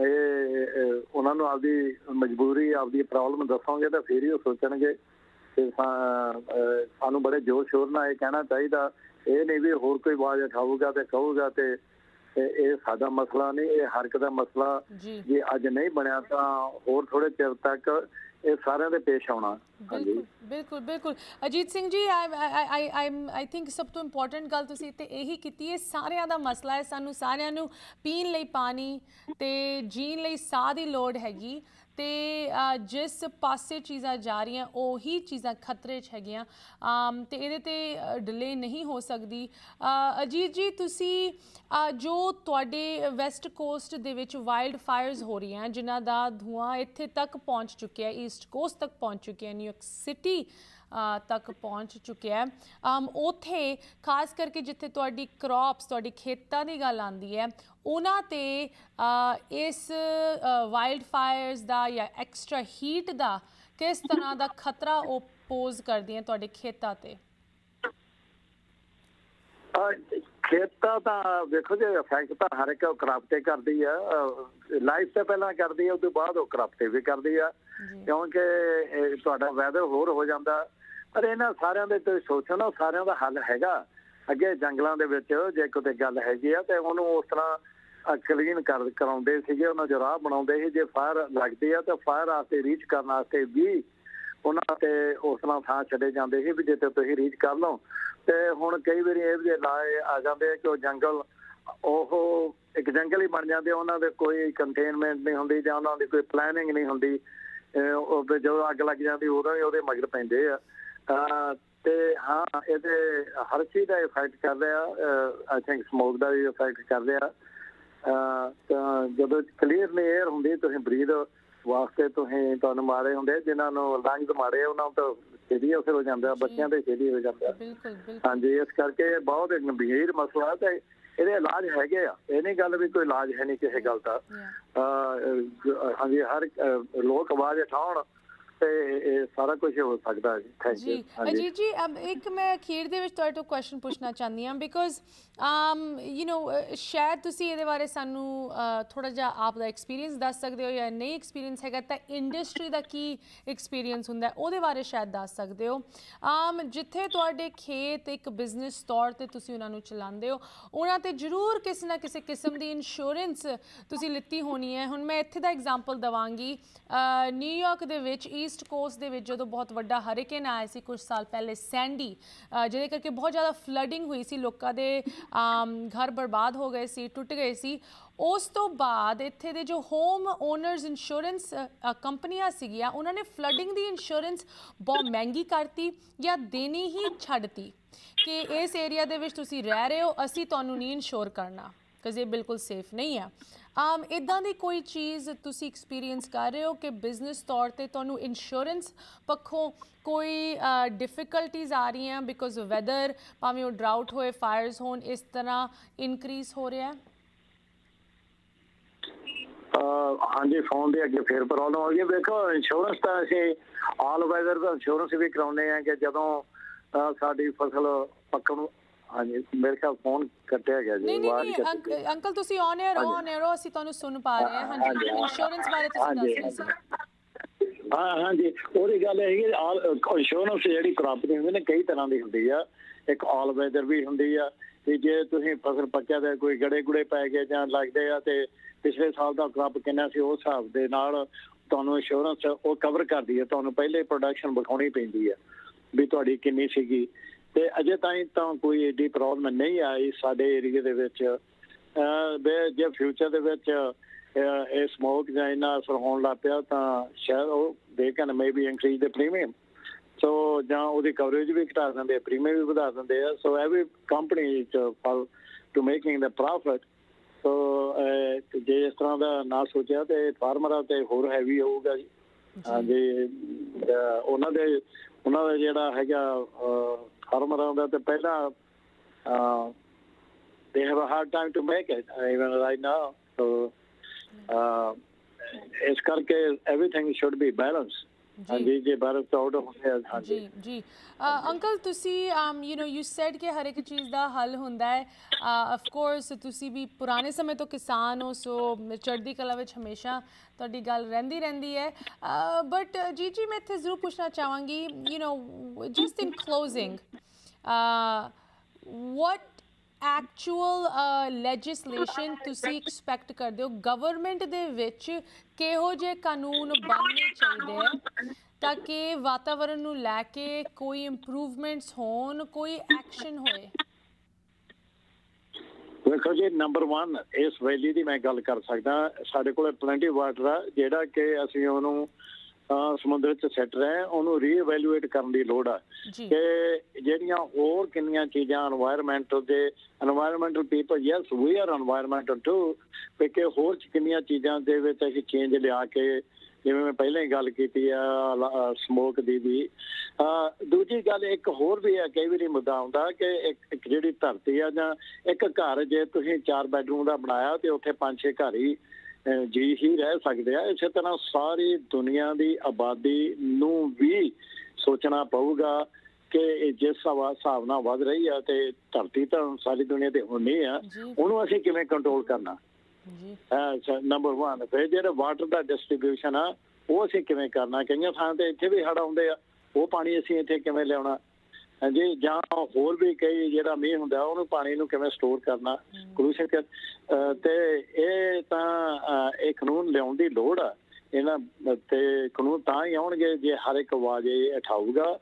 ਇਹ ਉਹਨਾਂ ਨੂੰ ਆਪਦੀ ਮਜਬੂਰੀ, ਆਪਦੀ ਪ੍ਰੋਬਲਮ ਦੱਸੋਗੇ ਤਾਂ ਫੇਰ ਹੀ ਉਹ ਸੋਚਣਗੇ। ਤੇ ਸਾਨੂੰ ਬੜੇ ਜੋਰ ਸ਼ੋਰ ਨਾਲ ਇਹ ਕਹਿਣਾ ਚਾਹੀਦਾ। ਇਹ ਨਹੀਂ ਵੀ ਹੋਰ ਕੋਈ ਆਵਾਜ਼ ਉਠਾਊਗਾ ਤੇ ਕਹੂਗਾ ਤੇ ਇਹ ਸਾਡਾ ਮਸਲਾ ਨਹੀਂ ਇਹ ਹਰ ਇੱਕ ਦਾ ਮਸਲਾ ਜੇ। ਅੱਜ ਨਹੀਂ ਬਣਿਆ ਤਾਂ ਹੋਰ ਥੋੜੇ ਚਿਰ ਤੱਕ ਇਹ ਸਾਰਿਆਂ ਦੇ ਪੇਸ਼ ਆਉਣਾ। ਬਿਲਕੁਲ ਬਿਲਕੁਲ ਬਿਲਕੁਲ। ਅਜੀਤ ਸਿੰਘ ਜੀ ਆਈ ਆਈ ਆਈ ਆਈ ਥਿੰਕ ਸਭ ਤੋਂ ਇੰਪੋਰਟੈਂਟ ਗੱਲ ਤੁਸੀਂ ਤੇ ਇਹੀ ਕੀਤੀ ਹੈ ਸਾਰਿਆਂ ਦਾ ਮਸਲਾ ਹੈ ਸਾਨੂੰ ਸਾਰਿਆਂ ਨੂੰ ਪੀਣ ਲਈ ਪਾਣੀ ਤੇ ਜੀਣ ਲਈ ਸਾਹ ਦੀ ਲੋੜ ਹੈਗੀ। ਤੇ ਜਿਸ ਪਾਸੇ ਚੀਜ਼ਾਂ ਜਾ ਰਹੀਆਂ, ਉਹੀ ਚੀਜ਼ਾਂ ਖਤਰੇ 'ਚ ਹੈਗੀਆਂ। ਤੇ ਇਹਦੇ ਤੇ ਡਿਲੇ ਨਹੀਂ ਹੋ ਸਕਦੀ। ਅਜੀਤ ਜੀ, ਤੁਸੀਂ ਜੋ ਤੁਹਾਡੇ ਵੈਸਟ ਕੋਸਟ ਦੇ ਵਿੱਚ ਵਾਈਲਡ ਫਾਇਰਸ ਹੋ ਰਹੀਆਂ, ਜਿਨ੍ਹਾਂ ਦਾ ਧੂਆਂ ਇੱਥੇ ਤੱਕ ਪਹੁੰਚ ਚੁੱਕਿਆ ਈਸਟ ਕੋਸਟ ਤੱਕ ਪਹੁੰਚ ਚੁੱਕਿਆ ਹੈ ਨਿਊਯਾਰਕ ਸਿਟੀ ਤੱਕ ਪਹੁੰਚ ਚੁੱਕਿਆ ਹੈ। ਉਥੇ ਖਾਸ ਕਰਕੇ ਜਿੱਥੇ ਤੁਹਾਡੀ ਕ੍ਰੌਪਸ ਤੁਹਾਡੀ ਖੇਤਾਂ ਦੀ ਗੱਲ ਆਂਦੀ ਹੈ ਉਹਨਾਂ ਤੇ ਇਸ ਵਾਈਲਡ ਫਾਇਰਸ ਦਾ ਜਾਂ ਐਕਸਟਰਾ ਹੀਟ ਦਾ ਕਿਸ ਤਰ੍ਹਾਂ ਦਾ ਖਤਰਾ ਉਹ ਪੋਜ਼ ਕਰਦੀਆਂ ਤੁਹਾਡੇ ਖੇਤਾਂ ਤੇ? ਖੇਤਾਂ ਤਾਂ ਵੇਖੋ ਜੇ ਇਫੈਕਟ ਤਾਂ ਹਰ ਇੱਕ ਕਰਾਪਟੇ ਕਰਦੀ ਆ ਲਾਈਫ ਤੇ ਪਹਿਲਾਂ ਕਰਦੀ ਆ ਉਸ ਤੋਂ ਬਾਅਦ ਉਹ ਕਰਾਪਟੇ ਵੀ ਕਰਦੀ ਆ ਕਿਉਂਕਿ ਤੁਹਾਡਾ ਵੈਦਰ ਹੋਰ ਹੋ ਜਾਂਦਾ। ਪਰ ਇਹਨਾਂ ਸਾਰਿਆਂ ਦੇ ਤੇ ਸੋਚੋ ਨਾ, ਸਾਰਿਆਂ ਦਾ ਹੱਲ ਹੈਗਾ। ਅੱਗੇ ਜੰਗਲਾਂ ਦੇ ਵਿੱਚ ਜੇ ਕੋਈ ਗੱਲ ਹੈਗੀ ਆ, ਤੇ ਉਹਨੂੰ ਉਸ ਤਰ੍ਹਾਂ ਕਲੀਨ ਕਰ, ਕਰਾਉਂਦੇ ਸੀਗੇ, ਉਹਨਾਂ ਜੋ ਰਾਹ ਬਣਾਉਂਦੇ ਸੀ। ਜੇ ਫਾਇਰ ਲੱਗਦੀ ਆ, ਤਾਂ ਫਾਇਰ ਆਸਤੇ ਰੀਚ ਕਰਨ ਵਾਸਤੇ ਵੀ ਉਹਨਾਂ ਤੇ ਉਸ ਨਾਲ ਥਾਂ ਛੱਡੇ ਜਾਂਦੇ ਸੀ ਵੀ ਜੇ ਤੁਸੀਂ ਰੀਚ ਕਰ ਲਓ। ਤੇ ਹੁਣ ਕਈ ਵਾਰੀ ਇਹ ਵੀ ਲਾਏ ਆ ਜਾਂਦੇ ਕਿ ਉਹ ਜੰਗਲ, ਉਹ ਇੱਕ ਜੰਗਲ ਹੀ ਬਣ ਜਾਂਦੇ ਉਹਨਾਂ ਦੇ ਕੋਈ ਕੰਟੇਨਮੈਂਟ ਨਹੀਂ ਹੁੰਦੀ ਜਾਂ ਉਹਨਾਂ ਦੀ ਕੋਈ ਪਲੈਨਿੰਗ ਨਹੀਂ ਹੁੰਦੀ। ਉਹ ਜਦੋਂ ਅੱਗ ਲੱਗ ਜਾਂਦੀ, ਉਦੋਂ ਹੀ ਉਹਦੇ ਮਗਰ ਪੈਂਦੇ ਆ। ਤੇ ਹਾਂ ਇਹਦੇ ਹਰ ਚੀਜ਼ ਦਾ ਇਫੈਕਟ ਕਰ ਰਿਹਾ ਆਈ ਥਿੰਕ ਸਮੋਕ ਦਾ ਵੀ ਇਫੈਕਟ ਕਰ ਰਿਹਾ। ਤਾਂ ਜਦੋਂ ਕਲੀਅਰ ਨੇ 에ਅਰ ਹੁੰਦੀ ਤੁਸੀਂ ਬਰੀਦ ਵਾਸਤੇ ਤੁਸੀਂ ਤੁਹਾਨੂੰ ਮਾਰੇ ਹੁੰਦੇ ਜਿਨ੍ਹਾਂ ਨੂੰ ਲੰਗਸ ਮਾਰੇ ਉਹਨਾਂ ਤੋਂ ਛੇਦੀ ਅਸਰ ਹੋ ਜਾਂਦਾ ਬੱਚਿਆਂ ਦੇ ਛੇਦੀ ਹੋ ਜਾਂਦਾ। ਬਿਲਕੁਲ ਬਿਲਕੁਲ। ਹਾਂਜੀ ਇਸ ਕਰਕੇ ਬਹੁਤ ਗੰਭੀਰ ਮਸਲਾ ਤੇ ਇਹਦੇ ਇਲਾਜ ਹੈਗੇ ਆ। ਇਹ ਨਹੀਂ ਗੱਲ ਵੀ ਕੋਈ ਇਲਾਜ ਹੈ ਨਹੀਂ ਕਿਸੇ ਗੱਲ ਦਾ। ਹਾਂਜੀ ਹਰ ਲੋਕ ਆਵਾਜ਼ ਉਠਾਉਣ ਤੇ ਇਹ ਸਾਰਾ ਕੁਝ ਹੋ ਸਕਦਾ ਹੈ ਥੈਂਕ ਯੂ ਜੀ ਅਜੀਤ ਜੀ ਇੱਕ ਮੈਂ ਅਖੀਰ ਦੇ ਵਿੱਚ ਤੁਹਾਡੇ ਤੋਂ ਕੁਐਸਚਨ ਪੁੱਛਣਾ ਚਾਹੁੰਦੀ ਹਾਂ ਬਿਕੋਜ਼ um know ਸ਼ਾਇਦ ਤੁਸੀਂ ਇਹਦੇ ਬਾਰੇ ਸਾਨੂੰ ਥੋੜਾ ਜਿਹਾ ਆਪ ਦਾ ਐਕਸਪੀਰੀਅੰਸ ਦੱਸ ਸਕਦੇ ਹੋ ਜਾਂ ਨਹੀਂ ਐਕਸਪੀਰੀਅੰਸ ਹੈਗਾ ਤਾਂ ਇੰਡਸਟਰੀ ਦਾ ਕੀ ਐਕਸਪੀਰੀਅੰਸ ਹੁੰਦਾ ਉਹਦੇ ਬਾਰੇ ਸ਼ਾਇਦ ਦੱਸ ਸਕਦੇ ਹੋ। ਆਮ ਜਿੱਥੇ ਤੁਹਾਡੇ ਖੇਤ ਇੱਕ ਬਿਜ਼ਨਸ ਤੌਰ ਤੇ ਤੁਸੀਂ ਉਹਨਾਂ ਨੂੰ ਚਲਾਉਂਦੇ ਹੋ ਉਹਨਾਂ ਤੇ ਜ਼ਰੂਰ ਕਿਸੇ ਨਾ ਕਿਸੇ ਕਿਸਮ ਦੀ ਇੰਸ਼ੋਰੈਂਸ ਤੁਸੀਂ ਲਿੱਤੀ ਹੋਣੀ ਹੈ। ਹੁਣ ਮੈਂ ਇੱਥੇ ਦਾ ਐਗਜ਼ਾਮਪਲ ਦਵਾਂਗੀ। ਨਿਊਯਾਰਕ ਦੇ ਵਿੱਚ ਈਸਟ ਕੋਸਟ ਦੇ ਵਿੱਚ ਜਦੋਂ ਬਹੁਤ ਵੱਡਾ ਹਰੀਕੇਨ ਆਇਆ ਸੀ ਕੁਝ ਸਾਲ ਪਹਿਲੇ ਸੈਂਡੀ ਜਿਹਦੇ ਕਰਕੇ ਬਹੁਤ ਜ਼ਿਆਦਾ ਫਲੱਡਿੰਗ ਹੋਈ ਸੀ, ਲੋਕਾਂ ਦੇ ਘਰ ਬਰਬਾਦ ਹੋ ਗਏ ਸੀ, ਟੁੱਟ ਗਏ ਸੀ। ਉਸ ਤੋਂ ਬਾਅਦ ਇੱਥੇ ਦੇ ਜੋ ਹੋਮ ਓਨਰਸ ਇੰਸ਼ੋਰੈਂਸ ਕੰਪਨੀਆਂ ਸੀਗੀਆਂ, ਉਹਨਾਂ ਨੇ ਫਲੱਡਿੰਗ ਦੀ ਇੰਸ਼ੋਰੈਂਸ ਬਹੁਤ ਮਹਿੰਗੀ ਕਰਤੀ ਜਾਂ ਦੇਣੀ ਹੀ ਛੱਡਤੀ ਕਿ ਇਸ ਏਰੀਆ ਦੇ ਵਿੱਚ ਤੁਸੀਂ ਰਹਿ ਰਹੇ ਹੋ, ਅਸੀਂ ਤੁਹਾਨੂੰ ਨਹੀਂ ਇੰਸ਼ੋਰ ਕਰਨਾ ਕਿਉਂਕਿ ਇਹ ਬਿਲਕੁਲ ਸੇਫ ਨਹੀਂ ਹੈ Um, ਆਮ ਇਦਾਂ ਦੀ ਕੋਈ ਚੀਜ਼ ਤੁਸੀਂ ਐਕਸਪੀਰੀਅੰਸ ਕਰ ਰਹੇ ਹੋ ਕਿ ਬਿਜ਼ਨਸ ਤੌਰ ਤੇ ਤੁਹਾਨੂੰ ਇੰਸ਼ੋਰੈਂਸ ਪੱਖੋਂ ਕੋਈ ਡਿਫਿਕਲਟੀਜ਼ ਆ ਰਹੀਆਂ ਬਿਕੋਜ਼ ਵੈਦਰ ਭਾਵੇਂ ਉਹ ਡਰਾਊਟ ਹੋਏ ਫਾਇਰਸ ਹੋਣ, ਇਸ ਤਰ੍ਹਾਂ ਇਨਕਰੀਜ਼ ਹੋ ਰਿਹਾ? ਹੈ ਹਾਂਜੀ ਫੋਨ ਦੇ ਅੱਗੇ ਫੇਰ ਪ੍ਰੋਬਲਮ ਆ ਗਈ ਵੇਖੋ ਇੰਸ਼ੋਰੈਂਸ ਤਾਂ ਅਸੀਂ ਆਲ ਵੈਦਰ ਦਾ ਇੰਸ਼ੋਰੈਂਸ ਵੀ ਕਰਾਉਂਦੇ ਆ ਕਿ ਜਦੋਂ ਸਾਡੀ ਫਸਲ ਪੱਕਣ ਹਾਂਜੀ ਮੇਰੇ ਖਿਆਲ ਫੋਨ ਕੱਟਿਆ ਗਿਆ ਜੀ ਨਹੀਂ ਨਹੀਂ ਅੰਕਲ ਤੁਸੀਂ ਔਨ 에ਅਰ ਔਨ 에ਅਰ ਅਸੀਂ ਤੁਹਾਨੂੰ ਸੁਣ ਪਾ ਰਹੇ ਹਾਂ। ਹਾਂਜੀ ਇੰਸ਼ੋਰੈਂਸ ਬਾਰੇ ਤੁਸੀਂ ਦੱਸ ਰਹੇ ਸੀ। ਹਾਂ ਹਾਂਜੀ। ਉਹਦੀ ਗੱਲ ਇਹ ਹੈ ਆਲ ਇੰਸ਼ੋਰੈਂਸ ਜਿਹੜੀ ਪ੍ਰਾਪਰਟੀ ਹੁੰਦੀ ਨੇ ਕਈ ਤਰ੍ਹਾਂ ਦੀ ਹੁੰਦੀ ਆ। ਇੱਕ ਆਲ ਵੈਦਰ ਵੀ ਹੁੰਦੀ ਆ ਕਿ ਜੇ ਤੁਸੀਂ ਫਸਲ ਪੱਕਿਆ ਤੇ ਕੋਈ ਗੜੇ ਗੁੜੇ ਪੈ ਗਏ ਜਾਂ ਲੱਗਦੇ ਆ ਤੇ ਪਿਛਲੇ ਸਾਲ ਦਾ ਕ੍ਰੌਪ ਕਿੰਨਾ ਸੀ ਉਸ ਹਿਸਾਬ ਦੇ ਨਾਲ ਤੁਹਾਨੂੰ ਇੰਸ਼ੋਰੈਂਸ ਉਹ ਕਵਰ ਕਰਦੀ ਹੈ ਤੁਹਾਨੂੰ ਪਹਿਲੇ ਪ੍ਰੋਡਕਸ਼ਨ ਵਿਖਾਉਣੀ ਪੈਂਦੀ ਹੈ ਵੀ ਤੁਹਾਡੀ ਕਿੰਨੀ ਸੀਗੀ। ਤੇ ਅਜੇ ਤਾਈਂ ਤਾਂ ਕੋਈ ਏਡੀ ਪ੍ਰੋਬਲਮ ਨਹੀਂ ਆਈ ਸਾਡੇ ਏਰੀਆ ਦੇ ਵਿੱਚ। ਜੇ ਫਿਊਚਰ ਦੇ ਵਿੱਚ ਇਹ ਸਮੋਕ ਜਾਂ ਇਹਨਾਂ ਅਸਰ ਹੋਣ ਲੱਗ ਪਿਆ ਤਾਂ ਸ਼ਾਇਦ ਉਹ ਦੇ can maybe increase the premium so ਜਾਂ ਉਹਦੀ ਕਵਰੇਜ ਵੀ ਘਟਾ ਦਿੰਦੇ ਪ੍ਰੀਮੀਅਮ ਵੀ ਵਧਾ ਦਿੰਦੇ ਆ। So every company is for to making the profit so ਜੇ ਇਸ ਤਰ੍ਹਾਂ ਦਾ ਨਾ ਸੋਚਿਆ ਤੇ ਫਾਰਮਰਾਂ ਤੇ ਹੋਰ ਹੈਵੀ ਹੋਊਗਾ ਜੀ। ਹਾਂਜੀ ਉਹਨਾਂ ਦੇ ਉਹਨਾਂ ਦਾ ਜਿਹੜਾ ਹੈਗਾ Armada, the Pella, they have a hard time to make it, even right now. So, mm. uh, it's everything should be balanced. ਜੀ ਜੀ ਭਾਰਤ ਆਊਟ ਹੁੰਦੇ ਆ ਹਾਂਜੀ। ਜੀ ਅੰਕਲ ਤੁਸੀਂ um you know you ਕਿ ਹਰ ਇੱਕ ਚੀਜ਼ ਦਾ ਹੱਲ ਹੁੰਦਾ ਹੈ। ਆਫ ਕੋਰਸ ਤੁਸੀਂ ਵੀ ਪੁਰਾਣੇ ਸਮੇਂ ਤੋਂ ਕਿਸਾਨ ਹੋ ਸੋ ਚੜ੍ਹਦੀ ਕਲਾ ਵਿੱਚ ਹਮੇਸ਼ਾ ਤੁਹਾਡੀ ਗੱਲ ਰਹਿੰਦੀ ਰਹਿੰਦੀ ਹੈ। ਬਟ ਜੀ ਜੀ ਮੈਂ ਇੱਥੇ ਜ਼ਰੂਰ ਪੁੱਛਣਾ ਚਾਹਾਂਗੀ you know just in closing uh what actual legislation ਤੁਸੀਂ ਐਕਸਪੈਕਟ ਕਰਦੇ ਹੋ? ਗਵਰਨਮੈਂਟ ਦੇ ਵਿੱਚ ਕਿਹੋ ਜਿਹੇ ਕਾਨੂੰਨ ਬਣਨੇ ਚਾਹੀਦੇ ਆ ਤਾਂ ਕਿ ਵਾਤਾਵਰਣ ਨੂੰ ਲੈ ਕੇ ਕੋਈ ਇੰਪਰੂਵਮੈਂਟਸ ਹੋਣ ਕੋਈ ਐਕਸ਼ਨ ਹੋਏ? ਵੇਖੋ ਜੀ ਨੰਬਰ 1 ਇਸ ਵੈਲੀ ਦੀ ਮੈਂ ਗੱਲ ਕਰ ਸਕਦਾ। ਸਾਡੇ ਕੋਲ ਪਲੈਂਟੀ ਵਾਟਰ ਆ ਜਿਹੜਾ ਕਿ ਅਸੀਂ ਉਹਨੂੰ ਤਾਂ ਸਮੁੰਦਰ ਵਿੱਚ ਸੈਟ ਰਹੇ ਉਹਨੂੰ ਰੀਇਵੈਲੂਏਟ ਕਰਨ ਦੀ ਲੋੜ ਆ। ਕਿ ਜਿਹੜੀਆਂ ਹੋਰ ਕਿੰਨੀਆਂ ਚੀਜ਼ਾਂ এনवायरमेंटਲ ਦੇ environmental people yes we are environmental too ਕਿ ਹੋਰ ਕਿੰਨੀਆਂ ਚੀਜ਼ਾਂ ਦੇ ਵਿੱਚ ਅਸੀਂ ਚੇਂਜ ਲਿਆ ਕੇ ਜਿਵੇਂ ਮੈਂ ਪਹਿਲਾਂ ਹੀ ਗੱਲ ਕੀਤੀ ਆ ਸਮੋਕ ਦੀ ਵੀ। ਦੂਜੀ ਗੱਲ ਇੱਕ ਹੋਰ ਵੀ ਹੈ ਕਈ ਵਾਰੀ ਮੁੱਦਾ ਆਉਂਦਾ ਕਿ ਇੱਕ ਜਿਹੜੀ ਧਰਤੀ ਆ ਜਾਂ ਇੱਕ ਘਰ ਜੇ ਤੁਸੀਂ ਚਾਰ ਬੈਡਰੂਮ ਦਾ ਬਣਾਇਆ ਤੇ ਉੱਥੇ ਪੰਜ ਛੇ ਘਰ ਹੀ ਜੀ ਹੀ ਰਹਿ ਸਕਦੇ ਆ। ਇਸੇ ਤਰ੍ਹਾਂ ਸਾਰੀ ਦੁਨੀਆ ਦੀ ਆਬਾਦੀ ਨੂੰ ਵੀ ਸੋਚਣਾ ਪਊਗਾ ਕਿ ਜਿਸ ਹਿਸਾਬ ਨਾਲ ਵਧ ਰਹੀ ਆ ਤੇ ਧਰਤੀ ਤਾਂ ਸਾਰੀ ਦੁਨੀਆ ਤੇ ਹੋਣੀ ਆ ਉਹਨੂੰ ਅਸੀਂ ਕਿਵੇਂ ਕੰਟਰੋਲ ਕਰਨਾ? ਜੀ। ਨੰਬਰ 1 ਫਿਰ ਜਿਹੜਾ ਵਾਟਰ ਦਾ ਡਿਸਟ੍ਰੀਬਿਊਸ਼ਨ ਆ ਉਹ ਅਸੀਂ ਕਿਵੇਂ ਕਰਨਾ? ਕਈਆਂ ਥਾਂ ਤੇ ਇੱਥੇ ਵੀ ਹੜ ਆਉਂਦੇ ਆ ਉਹ ਪਾਣੀ ਅਸੀਂ ਇੱਥੇ ਕਿਵੇਂ ਲਿਆਉਣਾ? ਹਾਂਜੀ ਜਾਂ ਹੋਰ ਵੀ ਕਈ ਜਿਹੜਾ ਮੀਂਹ ਹੁੰਦਾ ਉਹਨੂੰ ਪਾਣੀ ਨੂੰ ਕਿਵੇਂ ਸਟੋਰ ਕਰਨਾ ਪੋਲੂਸ਼ਨ ਤੇ ਇਹ ਤਾਂ ਇਹ ਕਾਨੂੰਨ ਲਿਆਉਣ ਦੀ ਲੋੜ ਆ। ਇਹਨਾਂ ਤੇ ਕਾਨੂੰਨ ਤਾਂ ਹੀ ਆਉਣਗੇ ਜੇ ਹਰ ਇੱਕ ਆਵਾਜ਼ ਇਹ ਉਠਾਊਗਾ।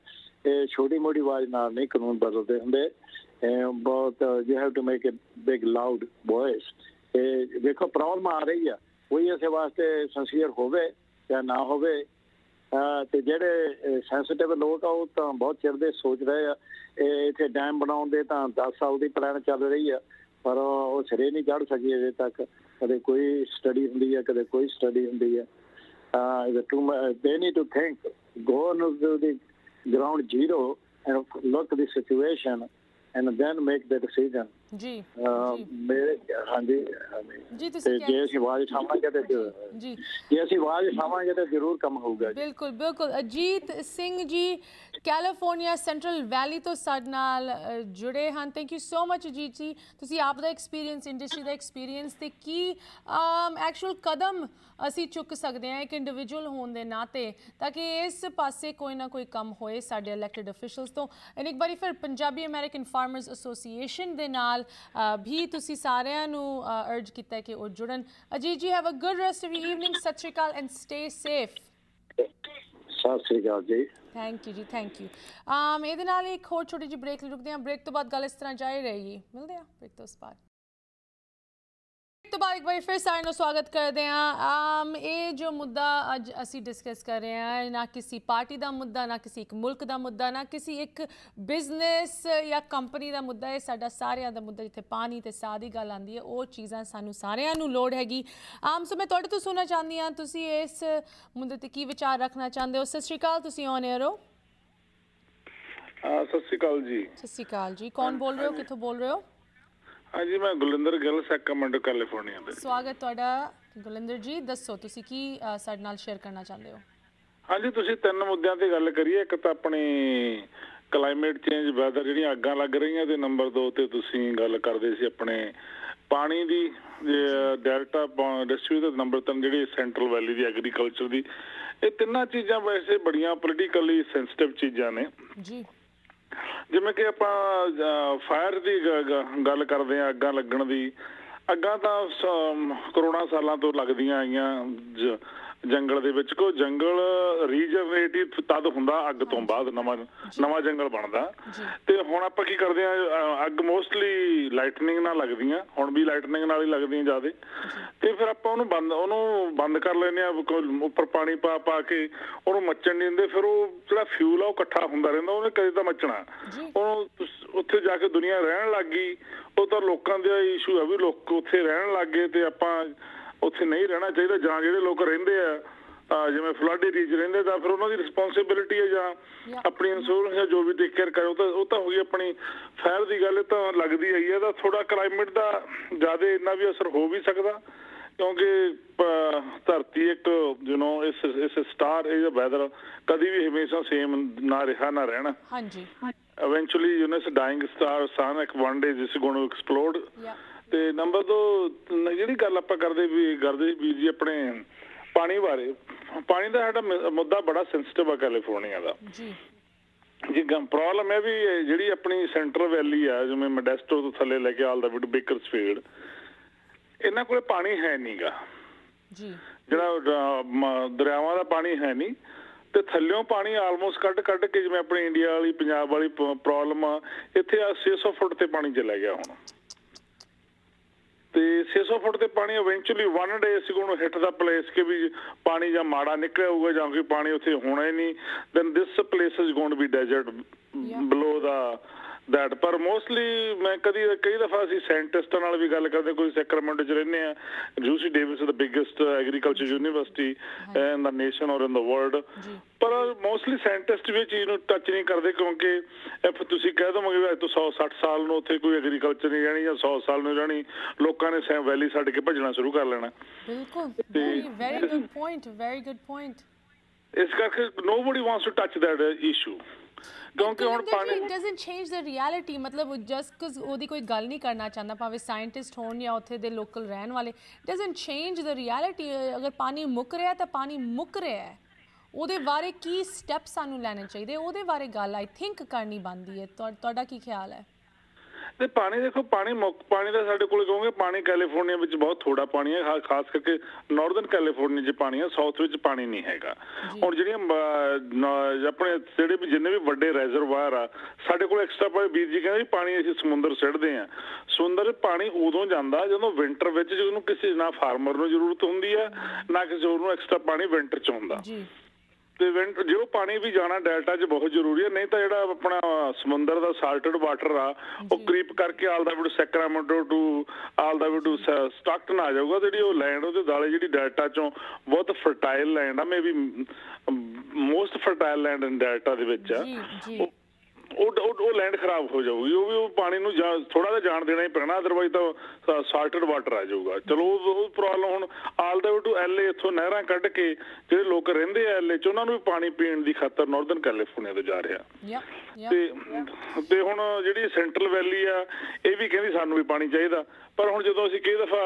ਇਹ ਛੋਟੀ ਮੋਟੀ ਆਵਾਜ਼ ਨਾਲ ਨਹੀਂ ਕਾਨੂੰਨ ਬਦਲਦੇ ਹੁੰਦੇ। ਬਹੁਤ you have to make a big loud voice ਇਹ ਦੇਖੋ ਪ੍ਰੋਬਲਮ ਆ ਰਹੀ ਆ। ਕੋਈ ਇਸੇ ਵਾਸਤੇ ਸੰਸੀਅਰ ਹੋਵੇ ਜਾਂ ਨਾ ਹੋਵੇ ਤੇ ਜਿਹੜੇ ਸੈਂਸਿਟਿਵ ਲੋਕ ਆ ਉਹ ਤਾਂ ਬਹੁਤ ਚਿਰ ਦੇ ਸੋਚ ਰਹੇ ਆ ਇਹ ਇਥੇ ਡੈਮ ਬਣਾਉਣ ਦੇ ਤਾਂ 10 ਸਾਲ ਦੀ ਪਲਾਨ ਚੱਲ ਰਹੀ ਆ ਪਰ ਉਹ ਸਿਰੇ ਨਹੀਂ ਚੜ ਸਕੀ ਅਜੇ ਤੱਕ ਕਦੇ ਕੋਈ ਸਟੱਡੀ ਹੁੰਦੀ ਹੈ ਕਦੇ ਕੋਈ ਸਟੱਡੀ ਹੁੰਦੀ ਹੈ uh the too they need to think go on to the ground zero and look at the situation and then make the decision ਜੀ ਮੇਰੇ ਹਾਂਜੀ ਜੀ ਤੁਸੀਂ ਜੇ ਅਸੀਂ ਆਵਾਜ਼ ਉਠਾਵਾਂਗੇ ਤੇ ਜੀ। ਜੇ ਅਸੀਂ ਆਵਾਜ਼ ਉਠਾਵਾਂਗੇ ਤਾਂ ਜ਼ਰੂਰ ਕੰਮ ਹੋਊਗਾ ਬਿਲਕੁਲ ਬਿਲਕੁਲ। ਅਜੀਤ ਸਿੰਘ ਜੀ ਕੈਲੀਫੋਰਨੀਆ ਸੈਂਟਰਲ ਵੈਲੀ ਤੋਂ ਸਾਡੇ ਨਾਲ ਜੁੜੇ ਹਨ। Thank you so much Ajit ji. ਤੁਸੀਂ ਆਪ ਦਾ ਐਕਸਪੀਰੀਅੰਸ ਇੰਡਸਟਰੀ ਦਾ ਐਕਸਪੀਰੀਅੰਸ ਤੇ ਕੀ ਐਕਚੁਅਲ ਕਦਮ ਅਸੀਂ ਚੁੱਕ ਸਕਦੇ ਹਾਂ ਇੱਕ ਇੰਡੀਵਿਜੂਅਲ ਹੋਣ ਦੇ ਨਾਤੇ ਤਾਂ ਕਿ ਇਸ ਪਾਸੇ ਕੋਈ ਨਾ ਕੋਈ ਕੰਮ ਹੋਏ ਸਾਡੇ ਇਲੈਕਟਿਡ ਅਫੀਸ਼ੀਅਲਸ ਤੋਂ। ਇੱਕ ਵਾਰੀ ਫਿਰ ਪੰਜਾਬੀ ਅਮਰੀਕਨ ਫਾਰਮਰਸ ਐਸੋਸੀਏਸ਼ਨ ਦੇ ਨਾਲ ਵੀ ਤੁਸੀਂ ਸਾਰਿਆਂ ਨੂੰ ਅਰਜ ਕੀਤਾ ਕਿ ਉਹ ਜੁੜਨ। Ajit ji have a good rest of evening Sat Sri Akal and stay safe Sat Sri Akal ji. Thank you ji thank you um ਇਹਦੇ ਨਾਲ ਇੱਕ ਹੋਰ ਛੋਟੀ ਜਿਹੀ ਬ੍ਰੇਕ ਰੁਕਦੇ ਹਾਂ। ਬ੍ਰੇਕ ਤੋਂ ਬਾਅਦ ਗੱਲ ਇਸ ਤਰ੍ਹਾਂ ਜਾਰੀ ਰਹੇਗੀ। ਮਿਲਦੇ ਹਾਂ ਬ੍ਰੇਕ ਤੋਂ ਬਾਅਦ। ਤੋਂ ਬਾਅਦ ਇੱਕ ਵਾਰ ਫਿਰ ਸਾਰਿਆਂ ਨੂੰ ਸਵਾਗਤ ਕਰਦੇ ਹਾਂ ਆਮ ਇਹ ਜੋ ਮੁੱਦਾ ਅੱਜ ਅਸੀਂ ਡਿਸਕਸ ਕਰ ਰਹੇ ਹਾਂ ਨਾ ਕਿਸੇ ਪਾਰਟੀ ਦਾ ਮੁੱਦਾ ਨਾ ਕਿਸੇ ਇੱਕ ਮੁਲਕ ਦਾ ਮੁੱਦਾ ਨਾ ਕਿਸੇ ਇੱਕ ਬਿਜ਼ਨਸ ਜਾਂ ਕੰਪਨੀ ਦਾ ਮੁੱਦਾ ਹੈ ਸਾਡਾ ਸਾਰਿਆਂ ਦਾ ਮੁੱਦਾ ਜਿੱਥੇ ਪਾਣੀ ਤੇ ਸਾਹ ਦੀ ਗੱਲ ਆਉਂਦੀ ਹੈ ਉਹ ਚੀਜ਼ਾਂ ਸਾਨੂੰ ਸਾਰਿਆਂ ਨੂੰ ਲੋੜ ਹੈਗੀ ਆਮ ਸੋ ਮੈਂ ਤੁਹਾਡੇ ਤੋਂ ਸੁਣਨਾ ਚਾਹੁੰਦੀ ਹਾਂ ਤੁਸੀਂ ਇਸ ਮੁੱਦੇ ਤੇ ਕੀ ਵਿਚਾਰ ਰੱਖਣਾ ਚਾਹੁੰਦੇ ਹੋ ਸਤਿ ਸ਼੍ਰੀ ਅਕਾਲ ਤੁਸੀਂ ਔਨ 에ਅਰ ਹੋ ਸਤਿ ਸ਼੍ਰੀ ਅਕਾਲ ਜੀ ਸਤਿ ਸ਼੍ਰੀ ਅਕਾਲ ਜੀ ਕੌਣ ਬੋਲ ਰਹੇ ਹੋ ਕਿੱਥੋਂ ਬੋਲ ਰਹੇ ਹੋ ਹਾਂਜੀ ਮੈਂ ਗੁਲਿੰਦਰ ਗਿੱਲ ਸੈਕਰਾਮੈਂਟੋ ਕੈਲੀਫੋਰਨੀਆ ਦੇ ਸਵਾਗਤ ਤੁਹਾਡਾ। ਗੁਲਿੰਦਰ ਜੀ ਦੱਸੋ ਤੁਸੀਂ ਕੀ ਸਾਡੇ ਨਾਲ ਸ਼ੇਅਰ ਕਰਨਾ ਚਾਹੁੰਦੇ ਹੋ? ਹਾਂਜੀ ਤੁਸੀਂ ਤਿੰਨ ਮੁੱਦਿਆਂ ਤੇ ਗੱਲ ਕਰੀਏ। ਇੱਕ ਤਾਂ ਆਪਣੀ ਕਲਾਈਮੇਟ ਚੇਂਜ ਵੈਦਰ ਜਿਹੜੀਆਂ ਅੱਗਾਂ ਲੱਗ ਰਹੀਆਂ ਤੇ ਨੰਬਰ 2 ਤੇ ਤੁਸੀਂ ਗੱਲ ਕਰਦੇ ਸੀ ਆਪਣੇ ਪਾਣੀ ਦੀ ਡੈਲਟਾ ਡਿਸਟ੍ਰਿਕਟ ਤੇ ਨੰਬਰ 3 ਜਿਹੜੀ ਸੈਂਟਰਲ ਵੈਲੀ ਦੀ ਐਗਰੀਕਲਚਰ ਦੀ। ਇਹ ਤਿੰਨਾਂ ਚੀਜ਼ਾਂ ਵੈਸੇ ਬੜੀਆਂ ਪੋਲੀਟੀਕਲੀ ਸੈਂਸਿਟਿਵ ਚੀਜ਼ਾਂ ਨੇ। ਜੀ। ਜਿਵੇਂ ਕਿ ਆਪਾਂ ਫਾਇਰ ਦੀ ਗੱਲ ਕਰਦੇ ਆ ਅੱਗਾਂ ਲੱਗਣ ਦੀ, ਅੱਗਾਂ ਤਾਂ ਕਰੋੜਾਂ ਸਾਲਾਂ ਤੋਂ ਲੱਗਦੀਆਂ ਆਈਆਂ ਜੰਗਲ ਦੇ ਵਿੱਚ ਕੋ ਜੰਗਲ ਰੀਜਨਰੇਟਿਵ ਤਦ ਹੁੰਦਾ ਅੱਗ ਤੋਂ ਬਾਅਦ ਨਵਾਂ ਨਵਾਂ ਜੰਗਲ ਬਣਦਾ। ਤੇ ਹੁਣ ਆਪਾਂ ਕੀ ਕਰਦੇ ਆ ਅੱਗ ਮੋਸਟਲੀ ਲਾਈਟਨਿੰਗ ਨਾਲ ਲੱਗਦੀਆਂ ਹੁਣ ਵੀ ਲਾਈਟਨਿੰਗ ਨਾਲ ਹੀ ਲੱਗਦੀਆਂ ਜਿਆਦੇ। ਤੇ ਫਿਰ ਆਪਾਂ ਉਹਨੂੰ ਬੰਦ ਉਹਨੂੰ ਬੰਦ ਕਰ ਲੈਨੇ ਆ ਉੱਪਰ ਪਾਣੀ ਪਾ ਪਾ ਕੇ ਉਹਨੂੰ ਮੱਚਣ ਨਹੀਂ ਦਿੰਦੇ ਫਿਰ ਉਹ ਜਿਹੜਾ ਫਿਊਲ ਆ ਉਹ ਇਕੱਠਾ ਹੁੰਦਾ ਰਹਿੰਦਾ ਉਹਨੇ ਕਦੇ ਤਾਂ ਮੱਚਣਾ। ਉਹ ਉੱਥੇ ਜਾ ਕੇ ਦੁਨੀਆ ਰਹਿਣ ਲੱਗੀ ਉਹ ਤਾਂ ਲੋਕਾਂ ਦਾ ਇਸ਼ੂ ਆ ਵੀ ਲੋਕ ਉੱਥੇ ਰਹਿਣ ਲੱਗੇ ਤੇ ਆਪਾਂ ਉੱਥੇ ਨਹੀਂ ਰਹਿਣਾ ਚਾਹੀਦਾ ਜਾਂ ਜਿਹੜੇ ਲੋਕ ਰਹਿੰਦੇ ਆ ਜਿਵੇਂ ਫਲੱਡ ਏਰੀਆ ਰਹਿੰਦੇ ਤਾਂ ਫਿਰ ਉਹਨਾਂ ਦੀ ਰਿਸਪੌਂਸਿਬਿਲਿਟੀ ਹੈ ਜਾਂ ਆਪਣੀ ਇੰਸ਼ੋਰੈਂਸ ਜਾਂ ਜੋ ਵੀ ਟੇਕ ਕੇਅਰ ਕਰੇ ਉਹ ਤਾਂ ਉਹ ਤਾਂ ਹੋਈ ਆਪਣੀ ਫਾਇਰ ਦੀ ਗੱਲ ਤਾਂ ਲੱਗਦੀ ਆਈ ਹੈ ਤਾਂ ਥੋੜਾ ਕਲਾਈਮੇਟ ਦਾ ਜ਼ਿਆਦਾ ਇੰਨਾ ਵੀ ਅਸਰ ਹੋ ਵੀ ਸਕਦਾ ਕਿਉਂਕਿ ਧਰਤੀ ਇੱਕ ਯੂ نو ਇਸ ਇਸ ਸਟਾਰ ਇਹ ਵੈਦਰ ਕਦੀ ਵੀ ਹਮੇਸ਼ਾ ਸੇਮ ਨਾ ਰਿਹਾ ਨਾ ਰਹਿਣਾ। ਹਾਂਜੀ। you know it's a dying star sun ਇੱਕ this is going to explode ਯਾ ਤੇ ਨੰਬਰ 2 ਜਿਹੜੀ ਗੱਲ ਆਪਾਂ ਕਰਦੇ ਵੀ ਕਰਦੇ ਵੀਰ ਜੀ ਆਪਣੇ ਪਾਣੀ ਬਾਰੇ ਪਾਣੀ ਦਾ ਸਾਡਾ ਮੁੱਦਾ ਬੜਾ ਸੈਂਸਿਟਿਵ ਆ ਕੈਲੀਫੋਰਨੀਆ ਦਾ। ਜੀ। ਜੀ ਪ੍ਰੋਬਲਮ ਹੈ ਵੀ ਜਿਹੜੀ ਆਪਣੀ ਸੈਂਟਰਲ ਵੈਲੀ ਆ ਜਿਵੇਂ ਮੋਡੈਸਟੋ ਤੋਂ ਥੱਲੇ ਲੈ ਕੇ ਆਲ ਦਾ ਵਿਡ ਬੇਕਰਸਫੀਲਡ ਇਹਨਾਂ ਕੋਲੇ ਪਾਣੀ ਹੈ ਨਹੀਂਗਾ ਜੀ। ਜਿਹੜਾ ਦਰਿਆਵਾਂ ਦਾ ਪਾਣੀ ਹੈ ਨਹੀਂ ਤੇ ਥੱਲਿਓਂ ਪਾਣੀ ਆਲਮੋਸਟ ਕੱਢ ਕੱਢ ਕੇ ਜਿਵੇਂ ਆਪਣੇ ਇੰਡੀਆ ਵਾਲੀ ਪੰਜਾਬ ਵਾਲੀ ਪ੍ਰੋਬਲਮ ਆ ਇੱਥੇ ਆ 600 ਫੁੱਟ ਤੇ ਪਾਣੀ ਚਲਾ ਗਿਆ ਹੁਣ। ਤੇ 600 ਫੁੱਟ ਤੇ ਪਾਣੀ ਇਵੈਂਚੁਅਲੀ ਵਨ ਡੇ ਅਸੀਂ ਨੂੰ ਹਿੱਟ ਦਾ ਪਲੇਸ ਕਿ ਵੀ ਪਾਣੀ ਜਾਂ ਮਾੜਾ ਨਿਕਲਿਆ ਹੋਊਗਾ ਜਾਂ ਕੋਈ ਪਾਣੀ ਉੱਥੇ ਹੋਣਾ ਹੀ ਨਹੀਂ then this place is going to be desert below the that ਪਰ ਮੋਸਟਲੀ ਮੈਂ ਕਦੀ ਕਈ ਦਫਾ ਅਸੀਂ ਸਾਇੰਟਿਸਟਾਂ ਨਾਲ ਵੀ ਗੱਲ ਕਰਦੇ ਕੋਈ ਸੈਕਰਾਮੈਂਟੋ ਚ ਰਹਿੰਦੇ ਆ UC Davis the biggest agriculture university in the nation or in the world ਪਰ ਮੋਸਟਲੀ ਸਾਇੰਟਿਸਟ ਵੀ ਚੀਜ਼ ਨੂੰ ਟੱਚ ਨਹੀਂ ਕਰਦੇ ਕਿਉਂਕਿ ਇਫ ਤੁਸੀਂ ਕਹਿ ਦੋਗੇ ਵੀ ਅੱਜ ਤੋਂ 100 60 ਸਾਲ ਨੂੰ ਉੱਥੇ ਕੋਈ ਐਗਰੀਕਲਚਰ ਨਹੀਂ ਰਹਿਣੀ ਜਾਂ 100 ਸਾਲ ਨੂੰ ਰਹਿਣੀ ਲੋਕਾਂ ਨੇ ਸੈਮ ਵੈਲੀ ਛੱਡ ਕੇ ਭੱਜਣਾ ਸ਼ੁਰੂ ਕਰ ਲੈਣਾ। ਬਿਲਕੁਲ। Very good point very good point ਇਸ ਕਰਕੇ nobody wants to touch that issue ਕਿਉਂਕਿ ਹੁਣ ਪਾਣੀ it doesn't change the reality ਮਤਲਬ ਜਸਟ ਕਜ਼ ਉਹਦੀ ਕੋਈ ਗੱਲ ਨਹੀਂ ਕਰਨਾ ਚਾਹੁੰਦਾ ਭਾਵੇਂ ਸਾਇੰਟਿਸਟ ਹੋਣ ਜਾਂ ਉੱਥੇ ਦੇ ਲੋਕਲ ਰਹਿਣ ਵਾਲੇ ਡਸਨਟ ਚੇਂਜ ਦ ਰਿਐਲਿਟੀ ਅਗਰ ਪਾਣੀ ਮੁੱਕ ਰਿਹਾ ਤਾਂ ਪਾਣੀ ਮੁੱਕ ਰਿਹਾ ਹੈ ਉਹਦੇ ਬਾਰੇ ਕੀ ਸਟੈਪ ਸਾਨੂੰ ਲੈਣੇ ਚਾਹੀਦੇ ਉਹਦੇ ਬਾਰੇ ਗੱਲ ਆਈ ਥਿੰਕ ਕਰਨੀ ਬੰਦੀ ਹੈ ਤੁਹਾ- ਤੁਹਾਡਾ ਕੀ ਖਿਆਲ ਹੈ ਤੇ ਪਾਣੀ ਦੇਖੋ ਪਾਣੀ ਮੁੱਕ ਪਾਣੀ ਦਾ ਸਾਡੇ ਕੋਲ ਕਹੋਗੇ ਪਾਣੀ ਕੈਲੀਫੋਰਨੀਆ ਵਿੱਚ ਬਹੁਤ ਥੋੜਾ ਪਾਣੀ ਹੈ ਖਾਸ ਕਰਕੇ ਨਾਰਥਰਨ ਕੈਲੀਫੋਰਨੀਆ 'ਚ ਪਾਣੀ ਹੈ ਸਾਊਥ ਵਿੱਚ ਪਾਣੀ ਨਹੀਂ ਹੈਗਾ। ਹੁਣ ਜਿਹੜੀਆਂ ਆਪਣੇ ਜਿਹੜੇ ਵੀ ਜਿੰਨੇ ਵੀ ਵੱਡੇ ਰੈਜ਼ਰਵਾਇਰ ਆ ਸਾਡੇ ਕੋਲ ਐਕਸਟਰਾ ਪਾਣੀ ਵੀਰ ਜੀ ਕਹਿੰਦੇ ਪਾਣੀ ਅਸੀਂ ਸਮੁੰਦਰ ਸਿੱਟਦੇ ਆ ਸਮੁੰਦਰ ਪਾਣੀ ਉਦੋਂ ਜਾਂਦਾ ਜਦੋਂ ਵਿੰਟਰ ਵਿੱਚ ਜਿਹਨੂੰ ਕਿਸੇ ਨਾ ਫਾਰਮਰ ਨੂੰ ਜ਼ਰੂਰਤ ਹੁੰਦੀ ਹੈ ਨਾ ਕਿਸੇ ਹੋਰ ਨੂੰ ਐਕਸਟਰਾ ਪਾਣੀ ਵਿੰਟਰ 'ਚ ਹੁੰਦਾ। ਜੀ। ਤੇ ਵਿੰਟ ਜੋ ਪਾਣੀ ਵੀ ਜਾਣਾ ਡੈਲਟਾ 'ਚ ਬਹੁਤ ਜ਼ਰੂਰੀ ਹੈ ਨਹੀਂ ਤਾਂ ਜਿਹੜਾ ਆਪਣਾ ਸਮੁੰਦਰ ਦਾ ਸਾਲਟਡ ਵਾਟਰ ਆ ਉਹ ਕ੍ਰੀਪ ਕਰਕੇ all the way Sacramento to all the way Stockton ਆ ਜਾਊਗਾ ਜਿਹੜੀ ਉਹ ਲੈਂਡ ਉਹਦੇ ਦਾਲੇ ਜਿਹੜੀ ਡੈਲਟਾ 'ਚੋਂ ਬਹੁਤ ਫਰਟਾਈਲ ਲੈਂਡ ਆ maybe most fertile land in Delta ਦੇ ਵਿੱਚ ਆ। ਜੀ ਜੀ। ਉਹ ਉਹ ਲੈਂਡ ਖਰਾਬ ਹੋ ਜਾਊਗੀ, ਉਹ ਵੀ ਉਹ ਪਾਣੀ ਨੂੰ ਥੋੜਾ ਜਿਹਾ ਜਾਣ ਦੇਣਾ ਹੀ ਪੈਣਾ ਅਦਰਵਾਈਜ਼ ਤਾਂ ਸਾਲਟਡ ਵਾਟਰ ਆ ਜਾਊਗਾ। ਚਲੋ ਉਹ ਪ੍ਰੋਬਲਮ ਹੁਣ ਆਲ ਦਾ ਟੂ ਐਲਏ ਇੱਥੋਂ ਨਹਿਰਾਂ ਕੱਢ ਕੇ ਜਿਹੜੇ ਲੋਕ ਰਹਿੰਦੇ ਆ ਐਲਏ ਚ, ਉਹਨਾਂ ਨੂੰ ਵੀ ਪਾਣੀ ਪੀਣ ਦੀ ਖਾਤਰ ਨਾਰਥਰਨ ਕੈਲੀਫੋਰਨੀਆ ਤੋਂ ਜਾ ਰਿਹਾ। ਤੇ ਤੇ ਹੁਣ ਜਿਹੜੀ ਸੈਂਟਰਲ ਵੈਲੀ ਆ ਇਹ ਵੀ ਕਹਿੰਦੀ ਸਾਨੂੰ ਵੀ ਪਾਣੀ ਚਾਹੀਦਾ। ਪਰ ਹੁਣ ਜਦੋਂ ਅਸੀਂ ਕਈ ਦਫਾ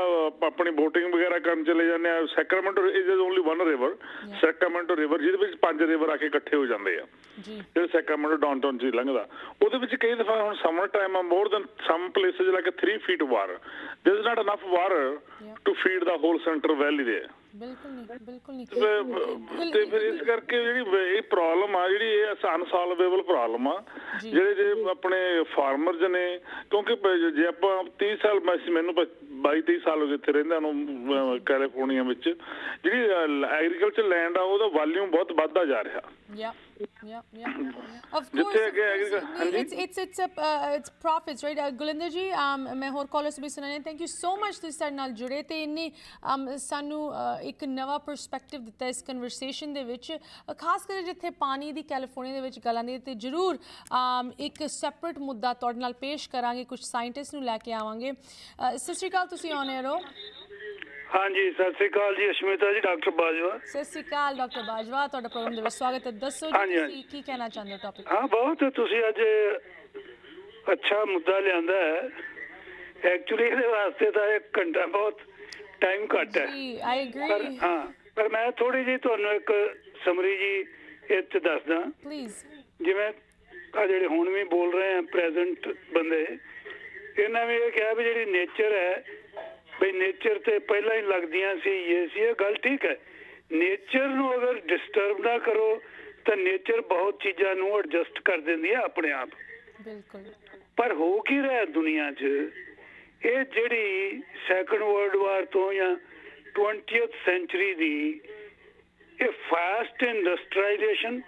ਆਪਣੀ VOTING ਵਗੈਰਾ ਕਰਨ ਚਲੇ ਜਾਂਦੇ ਆ Sacramento is only one river Sacramento river ਜਿਹਦੇ ਵਿੱਚ ਪੰਜ ਰਿਵਰ ਆ ਕੇ ਇਕੱਠੇ ਹੋ ਜਾਂਦੇ ਆ। ਜੀ। ਜਿਹੜੇ ਸੈਕਰਾਮੈਂਟੋ ਡਾਊਨਟਾਊਨ ਚ ਲੰਘਦਾ। ਉਹਦੇ ਵਿੱਚ ਕਈ ਦਫਾ ਹੁਣ ਸਮਰ ਟਾਈਮ ਆ more than some places like 3 feet water there is not enough water to feed the whole centre valley ਦੇ ਬਿਲਕੁਲ ਨਹੀਂ ਬਿਲਕੁਲ ਨਹੀਂ। ਤੇ ਫਿਰ ਇਸ ਕਰਕੇ ਜਿਹੜੀ ਇਹ ਪ੍ਰੋਬਲਮ ਆ ਜਿਹੜੀ ਇਹ ਅਨਸੋਲਵੇਬਲ ਪ੍ਰੋਬਲਮ ਆ। ਜਿਹੜੇ ਜੇ ਆਪਣੇ ਫਾਰਮਰਸ ਨੇ ਕਿਉਂਕਿ ਜੇ ਆਪਾਂ 30 ਸਾਲ ਮੈਨੂੰ 22 23 ਸਾਲ ਹੋ ਗਏ ਇੱਥੇ ਰਹਿੰਦਾ ਨੂੰ ਕੈਲੀਫੋਰਨੀਆ ਵਿੱਚ ਜਿਹੜੀ ਐਗਰੀਕਲਚਰ ਲੈਂਡ ਆ ਉਹਦਾ ਵਾਲੀਅਮ ਬਹੁਤ ਵੱਧਦਾ ਜਾ ਰਿਹਾ। Yeah, yeah. Of course, it's it's it's a uh, it's profits, right? Uh, ਗੁਲਿੰਦਰ ਜੀ um, ਮੈਂ ਹੋਰ ਕਾਲਰਸ ਵੀ ਸੁਣਾਣੇ ਥੈਂਕ ਯੂ ਸੋ ਮਚ ਤੁਸੀਂ ਸਾਡੇ ਨਾਲ ਜੁੜੇ ਤੇ ਇੰਨੇ um, ਸਾਨੂੰ uh, ਇੱਕ ਨਵਾਂ ਪਰਸਪੈਕਟਿਵ ਦਿੱਤਾ ਇਸ ਕਨਵਰਸੇਸ਼ਨ ਦੇ ਵਿੱਚ ਖਾਸ ਕਰਕੇ ਜਿੱਥੇ ਪਾਣੀ ਦੀ ਕੈਲੀਫੋਰਨੀਆ ਦੇ ਵਿੱਚ ਗੱਲ ਹੈ ਤੇ ਜ਼ਰੂਰ um, ਇੱਕ ਸੈਪਰੇਟ ਮੁੱਦਾ ਤੁਹਾਡੇ ਨਾਲ ਪੇਸ਼ ਕਰਾਂਗੇ ਕੁਝ ਸਾਇੰਟਿਸਟ ਨੂੰ ਲੈ ਕੇ ਆਵਾਂਗੇ। ਸਤਿ ਸ਼੍ਰੀ ਅਕਾਲ ਤੁਸੀਂ ਆਨ 에ਅਰ ਹੋ? ਹਾਂਜੀ ਸਤਿ ਸ੍ਰੀ ਅਕਾਲ ਜੀ ਅਸ਼ਮਿਤਾ ਜੀ ਡਾਕਟਰ ਬਾਜਵਾ। ਸਤਿ ਸ਼੍ਰੀ ਅਕਾਲ ਡਾਕਟਰ ਬਾਜਵਾ ਤੁਹਾਡਾ ਪ੍ਰੋਗਰਾਮ ਦੇ ਵਿੱਚ ਸਵਾਗਤ ਹੈ। ਦੱਸੋ ਜੀ ਹਾਂਜੀ। ਤੁਸੀਂ ਕੀ ਕਹਿਣਾ ਚਾਹੁੰਦੇ ਹੋ ਟੌਪਿਕ ਹਾਂ ਬਹੁਤ ਤੁਸੀਂ ਅੱਜ ਅੱਛਾ ਮੁੱਦਾ ਲਿਆਂਦਾ ਹੈ। ਐਕਚੁਅਲੀ ਇਹਦੇ ਵਾਸਤੇ ਤਾਂ ਇੱਕ ਘੰਟਾ ਬਹੁਤ ਟਾਈਮ ਘੱਟ ਹੈ। ਜੀ ਆਈ ਪਰ ਐਗਰੀ ਹਾਂ ਪਰ ਮੈਂ ਥੋੜੀ ਜੀ ਤੁਹਾਨੂੰ ਇੱਕ ਸਮਰੀ ਜੀ ਇਹ 'ਚ ਦੱਸਦਾ। ਪਲੀਜ਼ ਜਿਵੇਂ ਆ ਜਿਹੜੇ ਹੁਣ ਵੀ ਬੋਲ ਰਹੇ ਆ ਪ੍ਰੈਜ਼ੈਂਟ ਬੰਦੇ ਇਹਨਾਂ ਵੀ ਇਹ ਕਿਹਾ ਵੀ ਜਿਹੜੀ ਨੇਚਰ ਹੈ ਬਈ ਨੇਚਰ ਤੇ ਪਹਿਲਾਂ ਹੀ ਲੱਗਦੀਆਂ ਸੀ ਇਹ ਸੀ ਇਹ ਗੱਲ ਠੀਕ ਹੈ। ਨੇਚਰ ਨੂੰ ਅਗਰ ਡਿਸਟਰਬ ਨਾ ਕਰੋ ਤਾਂ ਨੇਚਰ ਬਹੁਤ ਚੀਜ਼ਾਂ ਨੂੰ ਐਡਜਸਟ ਕਰ ਦਿੰਦੀ ਹੈ ਆਪਣੇ ਆਪ। ਬਿਲਕੁਲ। ਪਰ ਹੋ ਕੀ ਰਿਹਾ ਦੁਨੀਆ 'ਚ? ਇਹ ਜਿਹੜੀ ਸੈਕੰਡ ਵਰਲਡ ਵਾਰ ਤੋਂ ਜਾਂ 20th ਸੈਂਚਰੀ ਦੀ ਇਹ ਫਾਸਟ ਇੰਡਸਟਰੀਲਾਈਜੇਸ਼ਨ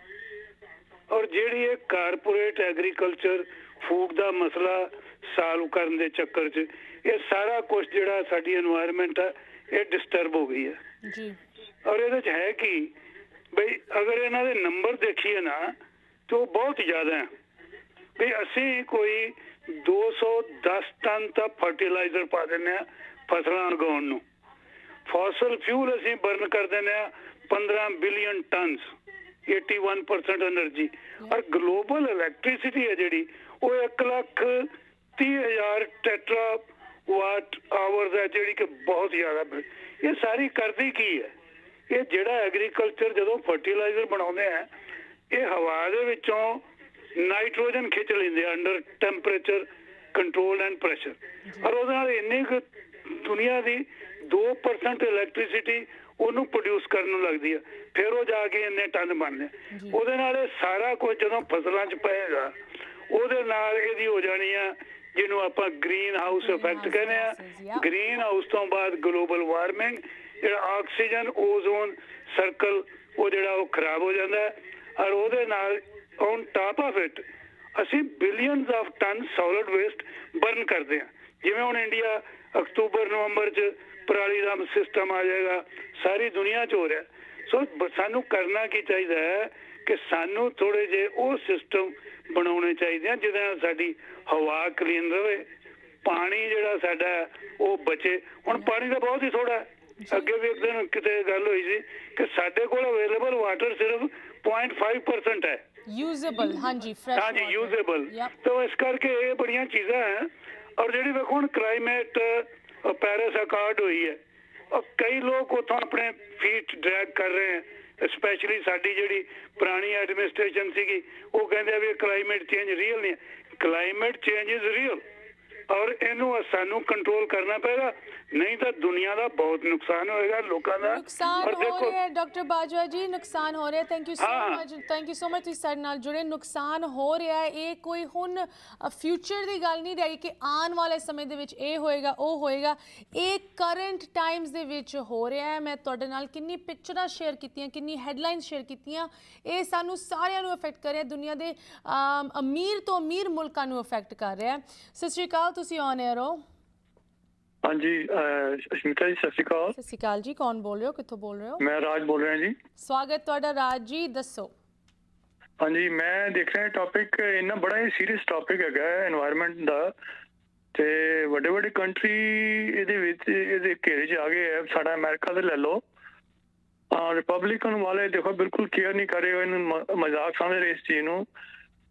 ਔਰ ਜਿਹੜੀ ਇਹ ਕਾਰਪੋਰੇਟ ਐਗਰੀਕਲਚਰ ਫੂਡ ਦਾ ਮਸਲਾ ਸਾਲਵ ਕਰਨ ਦੇ ਚੱਕਰ 'ਚ ਇਹ ਸਾਰਾ ਕੁਝ ਜਿਹੜਾ ਸਾਡੀ এনवायरमेंट ਆ ਇਹ ਡਿਸਟਰਬ ਹੋ ਗਈ ਹੈ ਜੀ। ਔਰ ਇਹਦੇ ਚ ਹੈ ਕਿ? ਬਈ ਅਗਰ ਇਹਨਾਂ ਦੇ ਨੰਬਰ ਦੇਖੀਏ ਨਾ ਤੇ ਬਹੁਤ ਜ਼ਿਆਦਾ ਹੈ ਵੀ ਅਸੀਂ ਕੋਈ 210 ਟਨ ਦਾ ਫਰਟੀਲਾਈਜ਼ਰ ਪਾ ਦਿੰਦੇ ਆ ਫਸਲਾਂ ਉਗਾਉਣ ਨੂੰ। ਫੋਸਲ ਫਿਊਲ ਅਸੀਂ ਬਰਨ ਕਰ ਦਿੰਦੇ ਆ 15 ਬਿਲੀਅਨ ਟਨਸ 81% એનર્ਜੀ ਔਰ ਗਲੋਬਲ ਇਲੈਕਟ੍ਰਿਸਿਟੀ ਹੈ ਜਿਹੜੀ ਉਹ 1 ਲੱਖ 30000 ਟੈਟਰਾ ਵਾਟ ਆਵਰਸ ਹੈ ਜਿਹੜੀ ਕਿ ਬਹੁਤ ਜ਼ਿਆਦਾ ਇਹ ਸਾਰੀ ਕਰਦੀ ਕੀ ਹੈ? ਇਹ ਜਿਹੜਾ ਐਗਰੀਕਲਚਰ ਜਦੋਂ ਫਰਟੀਲਾਈਜ਼ਰ ਬਣਾਉਂਦੇ ਆ ਇਹ ਹਵਾ ਦੇ ਵਿੱਚੋਂ ਨਾਈਟ੍ਰੋਜਨ ਖਿੱਚ ਲੈਂਦੇ ਆ under temperature control and pressure ਔਰ ਉਹਦੇ ਨਾਲ ਇੰਨੀ ਕੁ ਦੁਨੀਆ ਦੀ 2% ਇਲੈਕਟ੍ਰਿਸਿਟੀ ਉਹਨੂੰ ਪ੍ਰੋਡਿਊਸ ਕਰਨ ਨੂੰ ਲੱਗਦੀ ਆ। ਫਿਰ ਉਹ ਜਾ ਕੇ ਇੰਨੇ ਟਨ ਬਣਦੇ ਉਹਦੇ ਨਾਲ ਇਹ ਸਾਰਾ ਕੁਝ ਜਦੋਂ ਫਸਲਾਂ 'ਚ ਪਏਗਾ ਉਹਦੇ ਨਾਲ ਇਹਦੀ ਹੋ ਜਾਣੀ ਆ ਜਿਹਨੂੰ ਆਪਾਂ ਗ੍ਰੀਨ ਹਾਊਸ ਇਫੈਕਟ ਕਹਿੰਦੇ ਆ। ਗ੍ਰੀਨ ਹਾਊਸ ਤੋਂ ਬਾਅਦ ਗਲੋਬਲ ਵਾਰਮਿੰਗ ਜਿਹੜਾ ਆਕਸੀਜਨ ਓਜ਼ੋਨ ਸਰਕਲ ਉਹ ਜਿਹੜਾ ਉਹ ਖਰਾਬ ਹੋ ਜਾਂਦਾ ਔਰ ਉਹਦੇ ਨਾਲ ਔਨ ਟਾਪ ਆਫ ਇਟ ਅਸੀਂ billions of ton solid waste burn ਕਰਦੇ ਆ ਜਿਵੇਂ ਹੁਣ ਇੰਡੀਆ ਅਕਤੂਬਰ ਨਵੰਬਰ 'ਚ ਪਰਾਲੀ ਦਾ ਸਿਸਟਮ ਆ ਜਾਏਗਾ ਸਾਰੀ ਦੁਨੀਆ 'ਚ ਹੋ ਰਿਹਾ। ਸੋ ਸਾਨੂੰ ਕਰਨਾ ਕੀ ਚਾਹੀਦਾ ਹੈ ਕਿ ਸਾਨੂੰ ਥੋੜੇ ਜੇ ਉਹ ਸਿਸਟਮ ਬਣਾਉਣੇ ਚਾਹੀਦੇ ਆ ਜਿਹਦੇ ਨਾਲ ਸਾਡੀ ਹਵਾ ਕਲੀਨ ਰਵੇ ਪਾਣੀ ਜਿਹੜਾ ਸਾਡਾ ਉਹ ਬਚੇ। ਹੁਣ ਪਾਣੀ ਦਾ ਬਹੁਤ ਹੀ ਥੋੜਾ ਅੱਗੇ ਵੀ ਇੱਕ ਦਿਨ ਕਿਤੇ ਗੱਲ ਹੋਈ ਸੀ ਕਿ ਸਾਡੇ ਕੋਲ ਅਵੇਲੇਬਲ ਵਾਟਰ ਸਿਰਫ 0.5% ਹੈ। ਯੂਜ਼ੇਬਲ ਹਾਂਜੀ ਫਰੈਸ਼ ਹਾਂਜੀ ਯੂਜ਼ੇਬਲ ਤਾਂ ਇਸ ਕਰਕੇ ਇਹ ਬੜੀਆਂ ਚੀਜ਼ਾਂ ਹੈ। ਔਰ ਜਿਹੜੀ ਵੇਖੋ ਹੁਣ ਕਲਾਈਮੇਟ ਪੈਰਿਸ ਅਕਾਰਡ ਹੋਈ ਹੈ। ਔਰ ਕਈ ਲੋਕ ਉਥੋਂ ਆਪਣੇ ਫੀਟ ਡਰੈਗ ਕਰ ਰਹੇ ਹਨ ਸਪੈਸ਼ਲੀ ਸਾਡੀ ਜਿਹੜੀ ਪੁਰਾਣੀ ਐਡਮਿਨਿਸਟ੍ਰੇਸ਼ਨ ਸੀਗੀ, ਉਹ ਕਹਿੰਦੇ ਆ ਵੀ ਕਲਾਈਮੇਟ ਚੇਂਜ ਰੀਅਲ ਨਹੀਂ ਕਲਾਈਮੇਟ ਚੇਂਜ ਇਜ਼ ਰੀਅਲ ਔਰ ਇਹਨੂੰ ਸਾਨੂੰ ਕੰਟਰੋਲ ਕਰਨਾ ਪਏਗਾ। ਨਹੀਂ ਤਾਂ ਦੁਨੀਆ ਦਾ ਬਹੁਤ ਨੁਕਸਾਨ ਹੋਏਗਾ ਲੋਕਾਂ ਦਾ। ਨੁਕਸਾਨ ਹੋ ਰਿਹਾ ਡਾਕਟਰ ਬਾਜਵਾ ਜੀ ਨੁਕਸਾਨ ਹੋ ਰਿਹਾ thank you so much thank you so much ਤੁਸੀਂ ਸਾਡੇ ਨਾਲ ਜੁੜੇ। ਨੁਕਸਾਨ ਹੋ ਰਿਹਾ ਹੈ ਇਹ ਕੋਈ ਹੁਣ ਫਿਊਚਰ ਦੀ ਗੱਲ ਨਹੀਂ ਰਹੀ ਕਿ ਆਉਣ ਵਾਲੇ ਸਮੇਂ ਦੇ ਵਿੱਚ ਇਹ ਹੋਏਗਾ ਉਹ ਹੋਏਗਾ। ਇਹ ਕਰੰਟ ਟਾਈਮਸ ਦੇ ਵਿੱਚ ਹੋ ਰਿਹਾ ਹੈ। ਮੈਂ ਤੁਹਾਡੇ ਨਾਲ ਕਿੰਨੀ ਪਿਕਚਰਾਂ ਸ਼ੇਅਰ ਕੀਤੀਆਂ ਕਿੰਨੀ ਹੈਡਲਾਈਨਸ ਸ਼ੇਅਰ ਕੀਤੀਆਂ ਇਹ ਸਾਨੂੰ ਸਾਰਿਆਂ ਨੂੰ ਅਫੈਕਟ ਕਰ ਰਿਹਾ ਦੁਨੀਆ ਦੇ ਅਮੀਰ ਤੋਂ ਅਮੀਰ ਮੁਲਕਾਂ ਨੂੰ ਅਫੈਕਟ ਕਰ ਰਿਹਾ ਹੈ। ਸਤਿ ਸ਼੍ਰੀ ਅਕਾਲ ਤੁਸੀਂ ਔਨ 에ਅਰ ਹੋ? ਹਾਂਜੀ ਅਸ਼ਮਿਤਾ ਜੀ ਸਤਿ ਸ਼੍ਰੀ ਅਕਾਲ। ਸਤਿ ਸ਼੍ਰੀ ਅਕਾਲ ਜੀ ਕੌਣ ਬੋਲ ਰਹੇ ਹੋ? ਕਿੱਥੋਂ ਬੋਲ ਰਹੇ ਹੋ? ਮੈਂ ਰਾਜ ਬੋਲ ਰਿਹਾ ਜੀ। ਸਵਾਗਤ ਤੁਹਾਡਾ ਰਾਜ ਜੀ ਦੱਸੋ। ਹਾਂਜੀ ਮੈਂ ਦੇਖ ਰਿਹਾ ਟਾਪਿਕ ਇੰਨਾ ਬੜਾ ਹੀ ਸੀਰੀਅਸ ਟਾਪਿਕ ਹੈਗਾ এনवायरमेंट ਦਾ। ਤੇ ਵੱਡੇ ਵੱਡੇ ਕੰਟਰੀ ਇਹਦੇ ਵਿੱਚ ਇਹਦੇ ਘੇਰੇ 'ਚ ਆ ਗਏ ਹੈ ਸਾਡਾ ਅਮਰੀਕਾ ਦੇ ਲੈ ਲਓ। ਰਿਪਬਲਿਕਨ ਵਾਲੇ ਦੇਖੋ ਬਿਲਕੁਲ ਕੇਅਰ ਨਹੀਂ ਕਰ ਰਹੇ। ਹੋ ਮਜ਼ਾਕ ਸਮਝ ਰਹੇ ਇਸ ਚੀਜ਼ ਨੂੰ।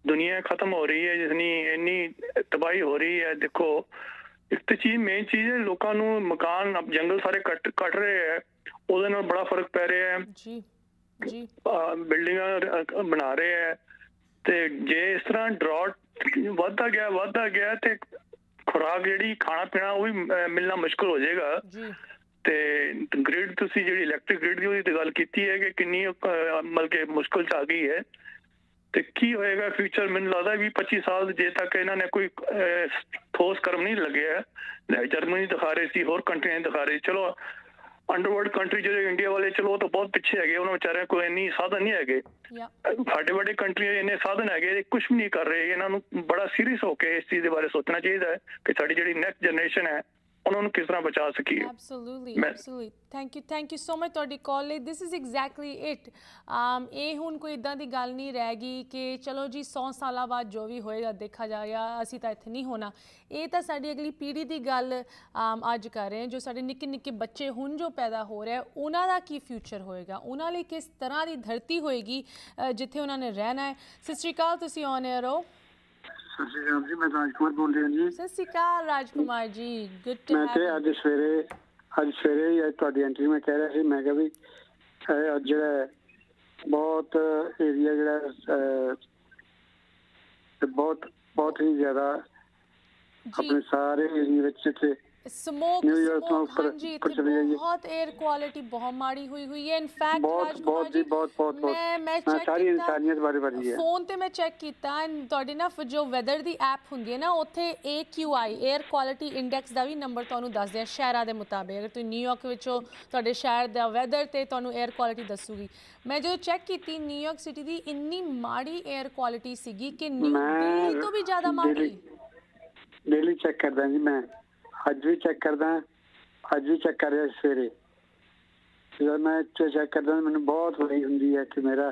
ਦੁਨੀਆ ਖਤਮ ਹੋ ਰਹੀ ਹੈ ਜਿਤਨੀ ਇੰਨੀ ਤਬਾਹੀ ਹੋ ਰਹੀ ਹੈ। ਦੇਖੋ ਇੱਕ ਤੇ ਚੀਜ਼ ਮੇਨ ਚੀਜ਼ ਹੈ ਲੋਕਾਂ ਨੂੰ ਮਕਾਨ ਜੰਗਲ ਸਾਰੇ ਕੱਟ ਕੱਟ ਰਹੇ ਹੈ। ਉਹਦੇ ਨਾਲ ਬੜਾ ਫ਼ਰਕ ਪੈ ਰਿਹਾ ਹੈ। ਜੀ ਜੀ। ਬਿਲਡਿੰਗਾਂ ਬਣਾ ਰਹੇ ਹੈ। ਤੇ ਜੇ ਇਸ ਤਰ੍ਹਾਂ ਡਰਾਟ ਵੱਧਦਾ ਗਿਆ ਵੱਧਦਾ ਗਿਆ ਤੇ ਖੁਰਾਕ ਜਿਹੜੀ ਖਾਣਾ ਪੀਣਾ ਉਹ ਵੀ ਮਿਲਣਾ ਮੁਸ਼ਕਲ ਹੋ ਜਾਏਗਾ। ਜੀ। ਤੇ ਗ੍ਰਿਡ ਤੁਸੀਂ ਜਿਹੜੀ ਇਲੈਕਟ੍ਰਿਕ ਗ੍ਰਿਡ ਦੀ ਉਹਦੀ ਤੇ ਗੱਲ ਕੀਤੀ ਹੈ ਕਿ ਕਿੰਨੀ ਮਤਲਬ ਕਿ ਮੁਸ਼ਕਲ ਚ ਆ ਗਈ ਹੈ। ਤੇ ਕੀ ਹੋਏਗਾ ਫਿਊਚਰ ਮੈਨੂੰ ਲੱਗਦਾ ਵੀ 25 ਸਾਲ ਜੇ ਤੱਕ ਇਹਨਾਂ ਨੇ ਕੋਈ ਠੋਸ ਕਰਮ ਨਹੀਂ ਲੱਗਿਆ। ਜਰਮਨੀ ਦਿਖਾ ਰਹੇ ਸੀ ਹੋਰ ਕੰਟਰੀਆਂ ਦਿਖਾ ਰਹੇ। ਚਲੋ ਅੰਡਰਵਰਲਡ ਕੰਟਰੀ ਜਿਹੜੇ ਇੰਡੀਆ ਵਾਲੇ ਚਲੋ ਤਾਂ ਬਹੁਤ ਪਿੱਛੇ ਹੈਗੇ। ਉਹਨਾਂ ਵਿਚਾਰਿਆਂ ਕੋਈ ਇੰਨੀ ਸਾਧਨ ਨਹੀਂ ਹੈਗੇ। ਸਾਡੇ ਵੱਡੇ ਕੰਟਰੀਆਂ ਇੰਨੇ ਸਾਧਨ ਹੈਗੇ ਕੁਝ ਵੀ ਨਹੀਂ ਕਰ ਰਹੇ। ਇਹਨਾਂ ਨੂੰ ਬੜਾ ਸੀਰੀਅਸ ਹੋ ਕੇ ਇਸ ਚੀਜ਼ ਦੇ ਬਾਰੇ ਸੋਚਣਾ ਚਾਹੀਦਾ ਹੈ ਕਿ ਸਾਡੀ ਜਿਹੜੀ ਨੈਕਸਟ ਜਨਰੇਸ਼ਨ ਹੈ ਉਹਨਾਂ ਨੂੰ ਕਿਸ ਤਰ੍ਹਾਂ ਬਚਾ ਸਕੀਏ? Absolutely absolutely thank you thank you so much ਤੁਹਾਡੀ ਕਾਲ ਲਈ। This is exactly it um ਇਹ ਹੁਣ ਕੋਈ ਇਦਾਂ ਦੀ ਗੱਲ ਨਹੀਂ ਰਹਿ ਗਈ ਕਿ ਚਲੋ ਜੀ 100 ਸਾਲਾਂ ਬਾਅਦ ਜੋ ਵੀ ਹੋਏਗਾ ਦੇਖਾ ਜਾਏਗਾ ਅਸੀਂ ਤਾਂ ਇੱਥੇ ਨਹੀਂ ਹੋਣਾ। ਇਹ ਤਾਂ ਸਾਡੀ ਅਗਲੀ ਪੀੜ੍ਹੀ ਦੀ ਗੱਲ um ਅੱਜ ਕਰ ਰਹੇ ਹਾਂ ਜੋ ਸਾਡੇ ਨਿੱਕੇ ਨਿੱਕੇ ਬੱਚੇ ਹੁਣ ਜੋ ਪੈਦਾ ਹੋ ਰਹੇ ਉਹਨਾਂ ਦਾ ਕੀ ਫਿਊਚਰ ਹੋਏਗਾ? ਉਹਨਾਂ ਲਈ ਕਿਸ ਤਰ੍ਹਾਂ ਦੀ ਧਰਤੀ ਹੋਏਗੀ ਜਿੱਥੇ ਉਹਨਾਂ ਨੇ ਰਹਿਣਾ ਹੈ? ਸਤਿ ਸ਼੍ਰੀ ਅਕਾਲ ਤੁਸੀਂ ਔਨ 에ਅਰ ਹੋ। ਅਕਾਲ ਜੀ ਮੈਂ ਰਾਜਕੁਮਾਰ ਬੋਲ ਰਿਹਾ ਜੀ। ਸਤਿ ਸ਼੍ਰੀ ਅਕਾਲ ਰਾਜਕੁਮਾਰ ਜੀ ਗੁੱਡ ਟੂ ਮੈਂ ਤੇ ਅੱਜ ਸਵੇਰੇ ਅੱਜ ਸਵੇਰੇ ਹੀ ਤੁਹਾਡੀ ਐਂਟਰੀ ਮੈਂ ਕਹਿ ਰਿਹਾ ਸੀ ਮੈਂ ਕਿਹਾ ਵੀ ਅੱਜ ਜਿਹੜਾ ਬਹੁਤ ਏਰੀਆ ਜਿਹੜਾ ਬਹੁਤ ਬਹੁਤ ਹੀ ਜ਼ਿਆਦਾ ਆਪਣੇ ਸਾਰੇ ਏਰੀਆ ਵਿੱਚ स्मोक स्मोक हाँ जी इतनी बहुत एयर क्वालिटी बहुत माड़ी हुई हुई है। इनफैक्ट बहुत बहुत जी बहुत बहुत मैं मैं ਚੈੱਕ ਸਾਰੀ ਇਨਸਾਨੀਅਤ ਬਾਰੇ ਬਾਰੇ ਹੈ ਫੋਨ ਤੇ ਮੈਂ ਚੈੱਕ ਕੀਤਾ ਐਂਡ ਤੁਹਾਡੇ ਨਾਲ ਜੋ ਵੈਦਰ ਦੀ ਐਪ ਹੁੰਦੀ ਹੈ ਨਾ ਉੱਥੇ AQI 에ਅਰ ਕੁਆਲਿਟੀ ਇੰਡੈਕਸ ਦਾ ਵੀ ਨੰਬਰ ਤੁਹਾਨੂੰ ਦੱਸਦੇ ਆ ਸ਼ਹਿਰਾਂ ਦੇ ਮੁਤਾਬਿਕ ਅਗਰ ਤੁਸੀਂ ਨਿਊਯਾਰਕ ਵਿੱਚੋਂ ਤੁਹਾਡੇ ਸ਼ਹਿਰ ਦਾ ਵੈਦਰ ਤੇ ਤੁਹਾਨੂੰ 에ਅਰ ਕੁਆਲਿਟੀ ਦੱਸੂਗੀ ਮੈਂ ਜਦੋਂ ਚੈੱਕ ਕੀਤੀ ਨਿਊਯਾਰਕ ਸਿਟੀ ਦੀ ਇੰਨੀ ਮਾੜੀ 에ਅਰ ਕੁਆਲਿਟੀ ਸੀਗੀ ਕਿ ਨਿਊ ਤੋਂ ਵੀ ਜ਼ਿਆਦਾ ਮਾੜੀ ਡੇਲੀ ਚੈੱਕ ਕਰਦਾ ਜੀ ਮੈਂ ਅੱਜ ਵੀ ਚੈੱਕ ਕਰਦਾ ਅੱਜ ਵੀ ਚੈੱਕ ਕਰ ਰਿਹਾ ਸਵੇਰੇ। ਜਦੋਂ ਮੈਂ ਚੈੱਕ ਕਰਦਾ ਮੈਨੂੰ ਬਹੁਤ ਹੋਈ ਹੁੰਦੀ ਹੈ ਕਿ ਮੇਰਾ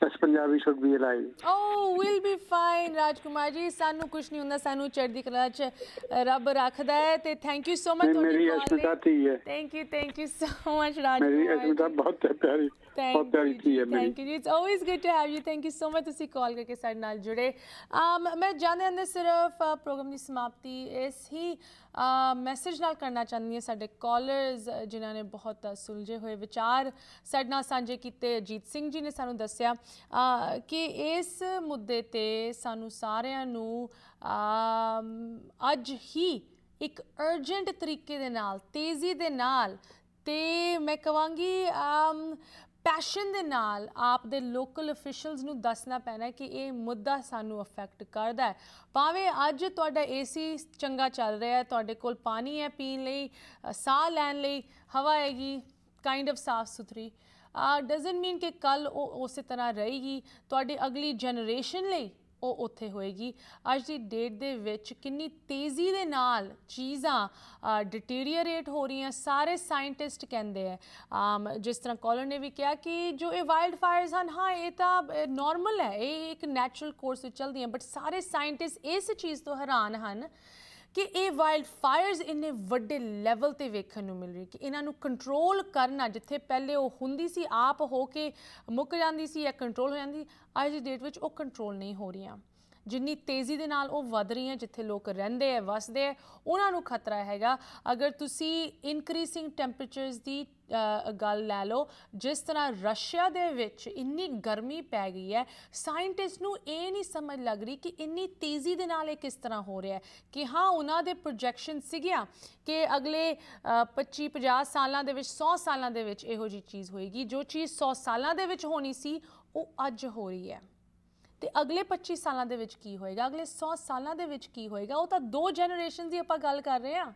ਬਸ Punjabi should be alive oh will be fine Rajkumar ji ਸਾਨੂੰ ਕੁਝ ਨਹੀਂ ਹੁੰਦਾ ਸਾਨੂੰ ਚੜ੍ਹਦੀ ਕਲਾ ਚ ਰੱਬ ਰੱਖਦਾ ਹੈ ਤੇ ਥੈਂਕ ਯੂ ਸੋ ਮਚ ਮੇਰੀ ਅਸ਼ਮਤਾ ਹੈ। Thank you thank you so much Rajkumar ਮੇਰੀ ਅਸ਼ਮਤਾ ਬਹੁਤ ਪਿਆਰੀ ਬਹੁਤ ਪਿਆਰੀ ਧੀ ਹੈ thank you it's always good to have you thank you so much ਤੁਸੀਂ ਕਾਲ ਕਰਕੇ ਸਾਡੇ ਨਾਲ ਜੁੜੇ। um, ਮੈਂ ਜਾਣਦੇ ਅੰਦਰ ਸਿਰਫ ਪ੍ਰੋਗਰਾਮ ਦੀ ਸਮਾਪਤੀ ਇਸ ਹੀ ਮੈਸੇਜ ਨਾਲ ਕਰਨਾ ਚਾਹੁੰਦੀ ਹਾਂ ਸਾਡੇ ਕਾਲਰਸ ਜਿਨ੍ਹਾਂ ਨੇ ਬਹੁਤ ਸੁਲਝੇ ਹੋਏ ਵਿਚਾਰ ਸਾਡੇ ਨਾਲ ਸਾਂਝੇ ਕੀਤੇ। ਅਜੀਤ ਸਿੰਘ ਜੀ ਨੇ ਸਾਨੂੰ ਦੱਸਿਆ ਕਿ ਇਸ ਮੁੱਦੇ ਤੇ ਸਾਨੂੰ ਸਾਰਿਆਂ ਨੂੰ ਅੱਜ ਹੀ ਇੱਕ ਅਰਜੈਂਟ ਤਰੀਕੇ ਦੇ ਨਾਲ, ਤੇਜ਼ੀ ਦੇ ਨਾਲ ਤੇ ਮੈਂ ਕਹਾਂਗੀ ਪੈਸ਼ਨ ਦੇ ਨਾਲ ਆਪ ਦੇ ਲੋਕਲ ਅਫੀਸ਼ੀਅਲਸ ਨੂੰ ਦੱਸਣਾ ਪੈਣਾ ਕਿ ਇਹ ਮੁੱਦਾ ਸਾਨੂੰ ਅਫੈਕਟ ਕਰਦਾ ਹੈ। ਭਾਵੇਂ ਅੱਜ ਤੁਹਾਡਾ ਏਸੀ ਚੰਗਾ ਚੱਲ ਰਿਹਾ ਹੈ, ਤੁਹਾਡੇ ਕੋਲ ਪਾਣੀ ਹੈ ਪੀਣ ਲਈ ਸਾਹ ਲੈਣ ਲਈ, ਹਵਾ ਹੈਗੀ ਕਾਈਂਡ ਆਫ ਸਾਫ਼ ਸੁਥਰੀ ਡਸਨਟ ਮੀਨ ਕਿ ਕੱਲ ਉਹ ਉਸੇ ਤਰ੍ਹਾਂ ਰਹੇਗੀ। ਤੁਹਾਡੀ ਅਗਲੀ ਜਨਰੇਸ਼ਨ ਲਈ ਉਹ ਉੱਥੇ ਹੋਏਗੀ। ਅੱਜ ਦੀ ਡੇਟ ਦੇ ਵਿੱਚ ਕਿੰਨੀ ਤੇਜ਼ੀ ਦੇ ਨਾਲ ਚੀਜ਼ਾਂ ਡਿਟੀਰੀਅਰੇਟ ਹੋ ਰਹੀਆਂ, ਸਾਰੇ ਸਾਇੰਟਿਸਟ ਕਹਿੰਦੇ ਆ। ਜਿਸ ਤਰ੍ਹਾਂ ਕੋਲਰ ਨੇ ਵੀ ਕਿਹਾ ਕਿ ਜੋ ਇਹ ਵਾਈਲਡ ਫਾਇਰਸ ਹਨ, ਹਾਂ, ਇਹ ਤਾਂ ਨਾਰਮਲ ਹੈ, ਇਹ ਇੱਕ ਨੈਚੁਰਲ ਕੋਰਸ ਵਿੱਚ ਚੱਲਦੀਆਂ ਬਟ ਸਾਰੇ ਸਾਇੰਟਿਸਟ ਇਸ ਚੀਜ਼ ਤੋਂ ਹੈਰਾਨ ਹਨ ਕਿ ਇਹ ਵਾਈਲਡ ਫਾਇਰਸ ਇੰਨੇ ਵੱਡੇ ਲੈਵਲ ਤੇ ਵੇਖਣ ਨੂੰ ਮਿਲ ਰਹੀ ਕਿ ਇਹਨਾਂ ਨੂੰ ਕੰਟਰੋਲ ਕਰਨਾ, ਜਿੱਥੇ ਪਹਿਲੇ ਉਹ ਹੁੰਦੀ ਸੀ, ਆਪ ਹੋ ਕੇ ਮੁੱਕ ਜਾਂਦੀ ਸੀ ਜਾਂ ਕੰਟਰੋਲ ਹੋ ਜਾਂਦੀ, ਅੱਜ ਦੀ ਡੇਟ ਵਿੱਚ ਉਹ ਕੰਟਰੋਲ ਨਹੀਂ ਹੋ ਰਹੀਆਂ। ਜਿੰਨੀ ਤੇਜ਼ੀ ਦੇ ਨਾਲ ਉਹ ਵੱਧ ਹੈ ਜਿੱਥੇ ਲੋਕ ਰਹਿੰਦੇ ਆ ਵਸਦੇ ਆ ਉਹਨਾਂ ਨੂੰ ਖਤਰਾ ਹੈਗਾ। ਅਗਰ ਤੁਸੀਂ ਇਨਕਰੀਸਿੰਗ ਟੈਂਪਰੇਚਰਸ ਦੀ ਗੱਲ ਲੈ ਲਓ, ਜਿਸ ਤਰ੍ਹਾਂ ਰਸ਼ੀਆ ਦੇ ਵਿੱਚ ਇੰਨੀ ਗਰਮੀ ਪੈ ਗਈ ਹੈ ਸਾਇੰਟਿਸਟ ਨੂੰ ਇਹ ਨਹੀਂ ਸਮਝ ਲੱਗ ਰਹੀ ਕਿ ਇੰਨੀ ਤੇਜ਼ੀ ਦੇ ਨਾਲ ਇਹ ਕਿਸ ਤਰ੍ਹਾਂ ਹੋ ਰਿਹਾ ਹੈ ਕਿ ਹਾਂ, ਉਹਨਾਂ ਦੇ ਪ੍ਰੋਜੈਕਸ਼ਨ ਸੀਗੀਆਂ ਕਿ ਅਗਲੇ 25 50 ਸਾਲਾਂ ਦੇ ਵਿੱਚ 100 ਸਾਲਾਂ ਦੇ ਵਿੱਚ ਇਹੋ ਜੀ ਚੀਜ਼ ਹੋਏਗੀ। ਜੋ ਚੀਜ਼ 100 ਸਾਲਾਂ ਦੇ ਵਿੱਚ ਹੋਣੀ ਸੀ, ਉਹ ਅੱਜ ਹੋ ਰਹੀ ਹੈ ਤੇ ਅਗਲੇ 25 ਸਾਲਾਂ ਦੇ ਵਿੱਚ ਕੀ ਹੋਏਗਾ? ਅਗਲੇ 100 ਸਾਲਾਂ ਦੇ ਵਿੱਚ ਕੀ ਹੋਏਗਾ? ਉਹ ਤਾਂ ਦੋ ਜਨਰੇਸ਼ਨ ਦੀ ਆਪਾਂ ਗੱਲ ਕਰ ਰਹੇ ਆ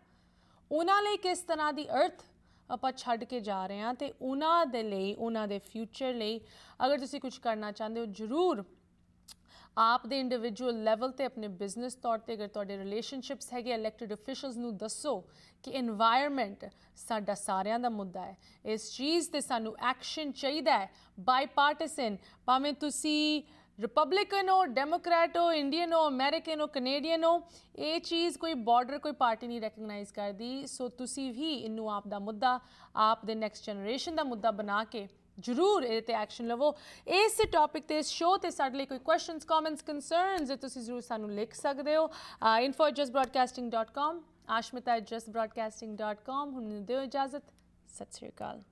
ਉਹਨਾਂ ਲਈ ਕਿਸ ਤਰ੍ਹਾਂ ਦੀ ਅਰਥ ਆਪਾਂ ਛੱਡ ਕੇ ਜਾ ਰਹੇ ਆ ਤੇ ਉਹਨਾਂ ਦੇ ਲਈ, ਉਹਨਾਂ ਦੇ ਫਿਊਚਰ ਲਈ ਅਗਰ ਤੁਸੀਂ ਕੁਝ ਕਰਨਾ ਚਾਹੁੰਦੇ ਹੋ, ਜਰੂਰ ਆਪ ਦੇ ਇੰਡੀਵਿਜੂਅਲ ਲੈਵਲ ਤੇ ਆਪਣੇ ਬਿਜ਼ਨਸ ਤੌਰ ਤੇ ਅਗਰ ਤੁਹਾਡੇ ਰਿਲੇਸ਼ਨਸ਼ਿਪਸ ਹੈਗੇ ਇਲੈਕਟਿਡ ਅਫੀਸ਼ੀਅਲਸ ਨੂੰ ਦੱਸੋ ਕਿ এনवायरमेंट ਸਾਡਾ ਸਾਰਿਆਂ ਦਾ ਮੁੱਦਾ ਹੈ। ਇਸ ਚੀਜ਼ ਤੇ ਸਾਨੂੰ ਐਕਸ਼ਨ ਚਾਹੀਦਾ ਹੈ। ਬਾਈਪਾਰਟਿਸਨ ਭਾਵੇਂ ਤੁਸੀਂ ਰਿਪਬਲਿਕਨ ਹੋ ਡੈਮੋਕ੍ਰੈਟ ਹੋ ਇੰਡੀਅਨ ਹੋ ਅਮਰੀਕਨ ਹੋ ਕੈਨੇਡੀਅਨ ਹੋ, ਇਹ ਚੀਜ਼ ਕੋਈ ਬਾਰਡਰ ਕੋਈ ਪਾਰਟੀ ਨਹੀਂ ਰੈਕਗਨਾਈਜ਼ ਕਰਦੀ। ਸੋ ਤੁਸੀਂ ਵੀ ਇਹਨੂੰ ਆਪ ਦਾ ਮੁੱਦਾ, ਆਪ ਦੇ ਨੈਕਸਟ ਜਨਰੇਸ਼ਨ ਦਾ ਮੁੱਦਾ ਬਣਾ ਕੇ ਜਰੂਰ ਇਹਦੇ ਤੇ ਐਕਸ਼ਨ ਲਵੋ। ਇਸ ਟੌਪਿਕ ਤੇ, ਇਸ ਸ਼ੋਅ ਤੇ ਸਾਡੇ ਲਈ ਕੋਈ ਕੁਐਸਚਨਸ ਕਮੈਂਟਸ ਕਨਸਰਨਸ ਤੁਸੀਂ ਜ਼ਰੂਰ ਸਾਨੂੰ ਲਿਖ ਸਕਦੇ ਹੋ। info@justbroadcasting.com ਆਸ਼ਮਿਤਾ@justbroadcasting.com ਹੁਣ ਦਿਓ ਇਜਾਜ਼ਤ। ਸਤਿ ਸ੍ਰੀ ਅਕਾਲ।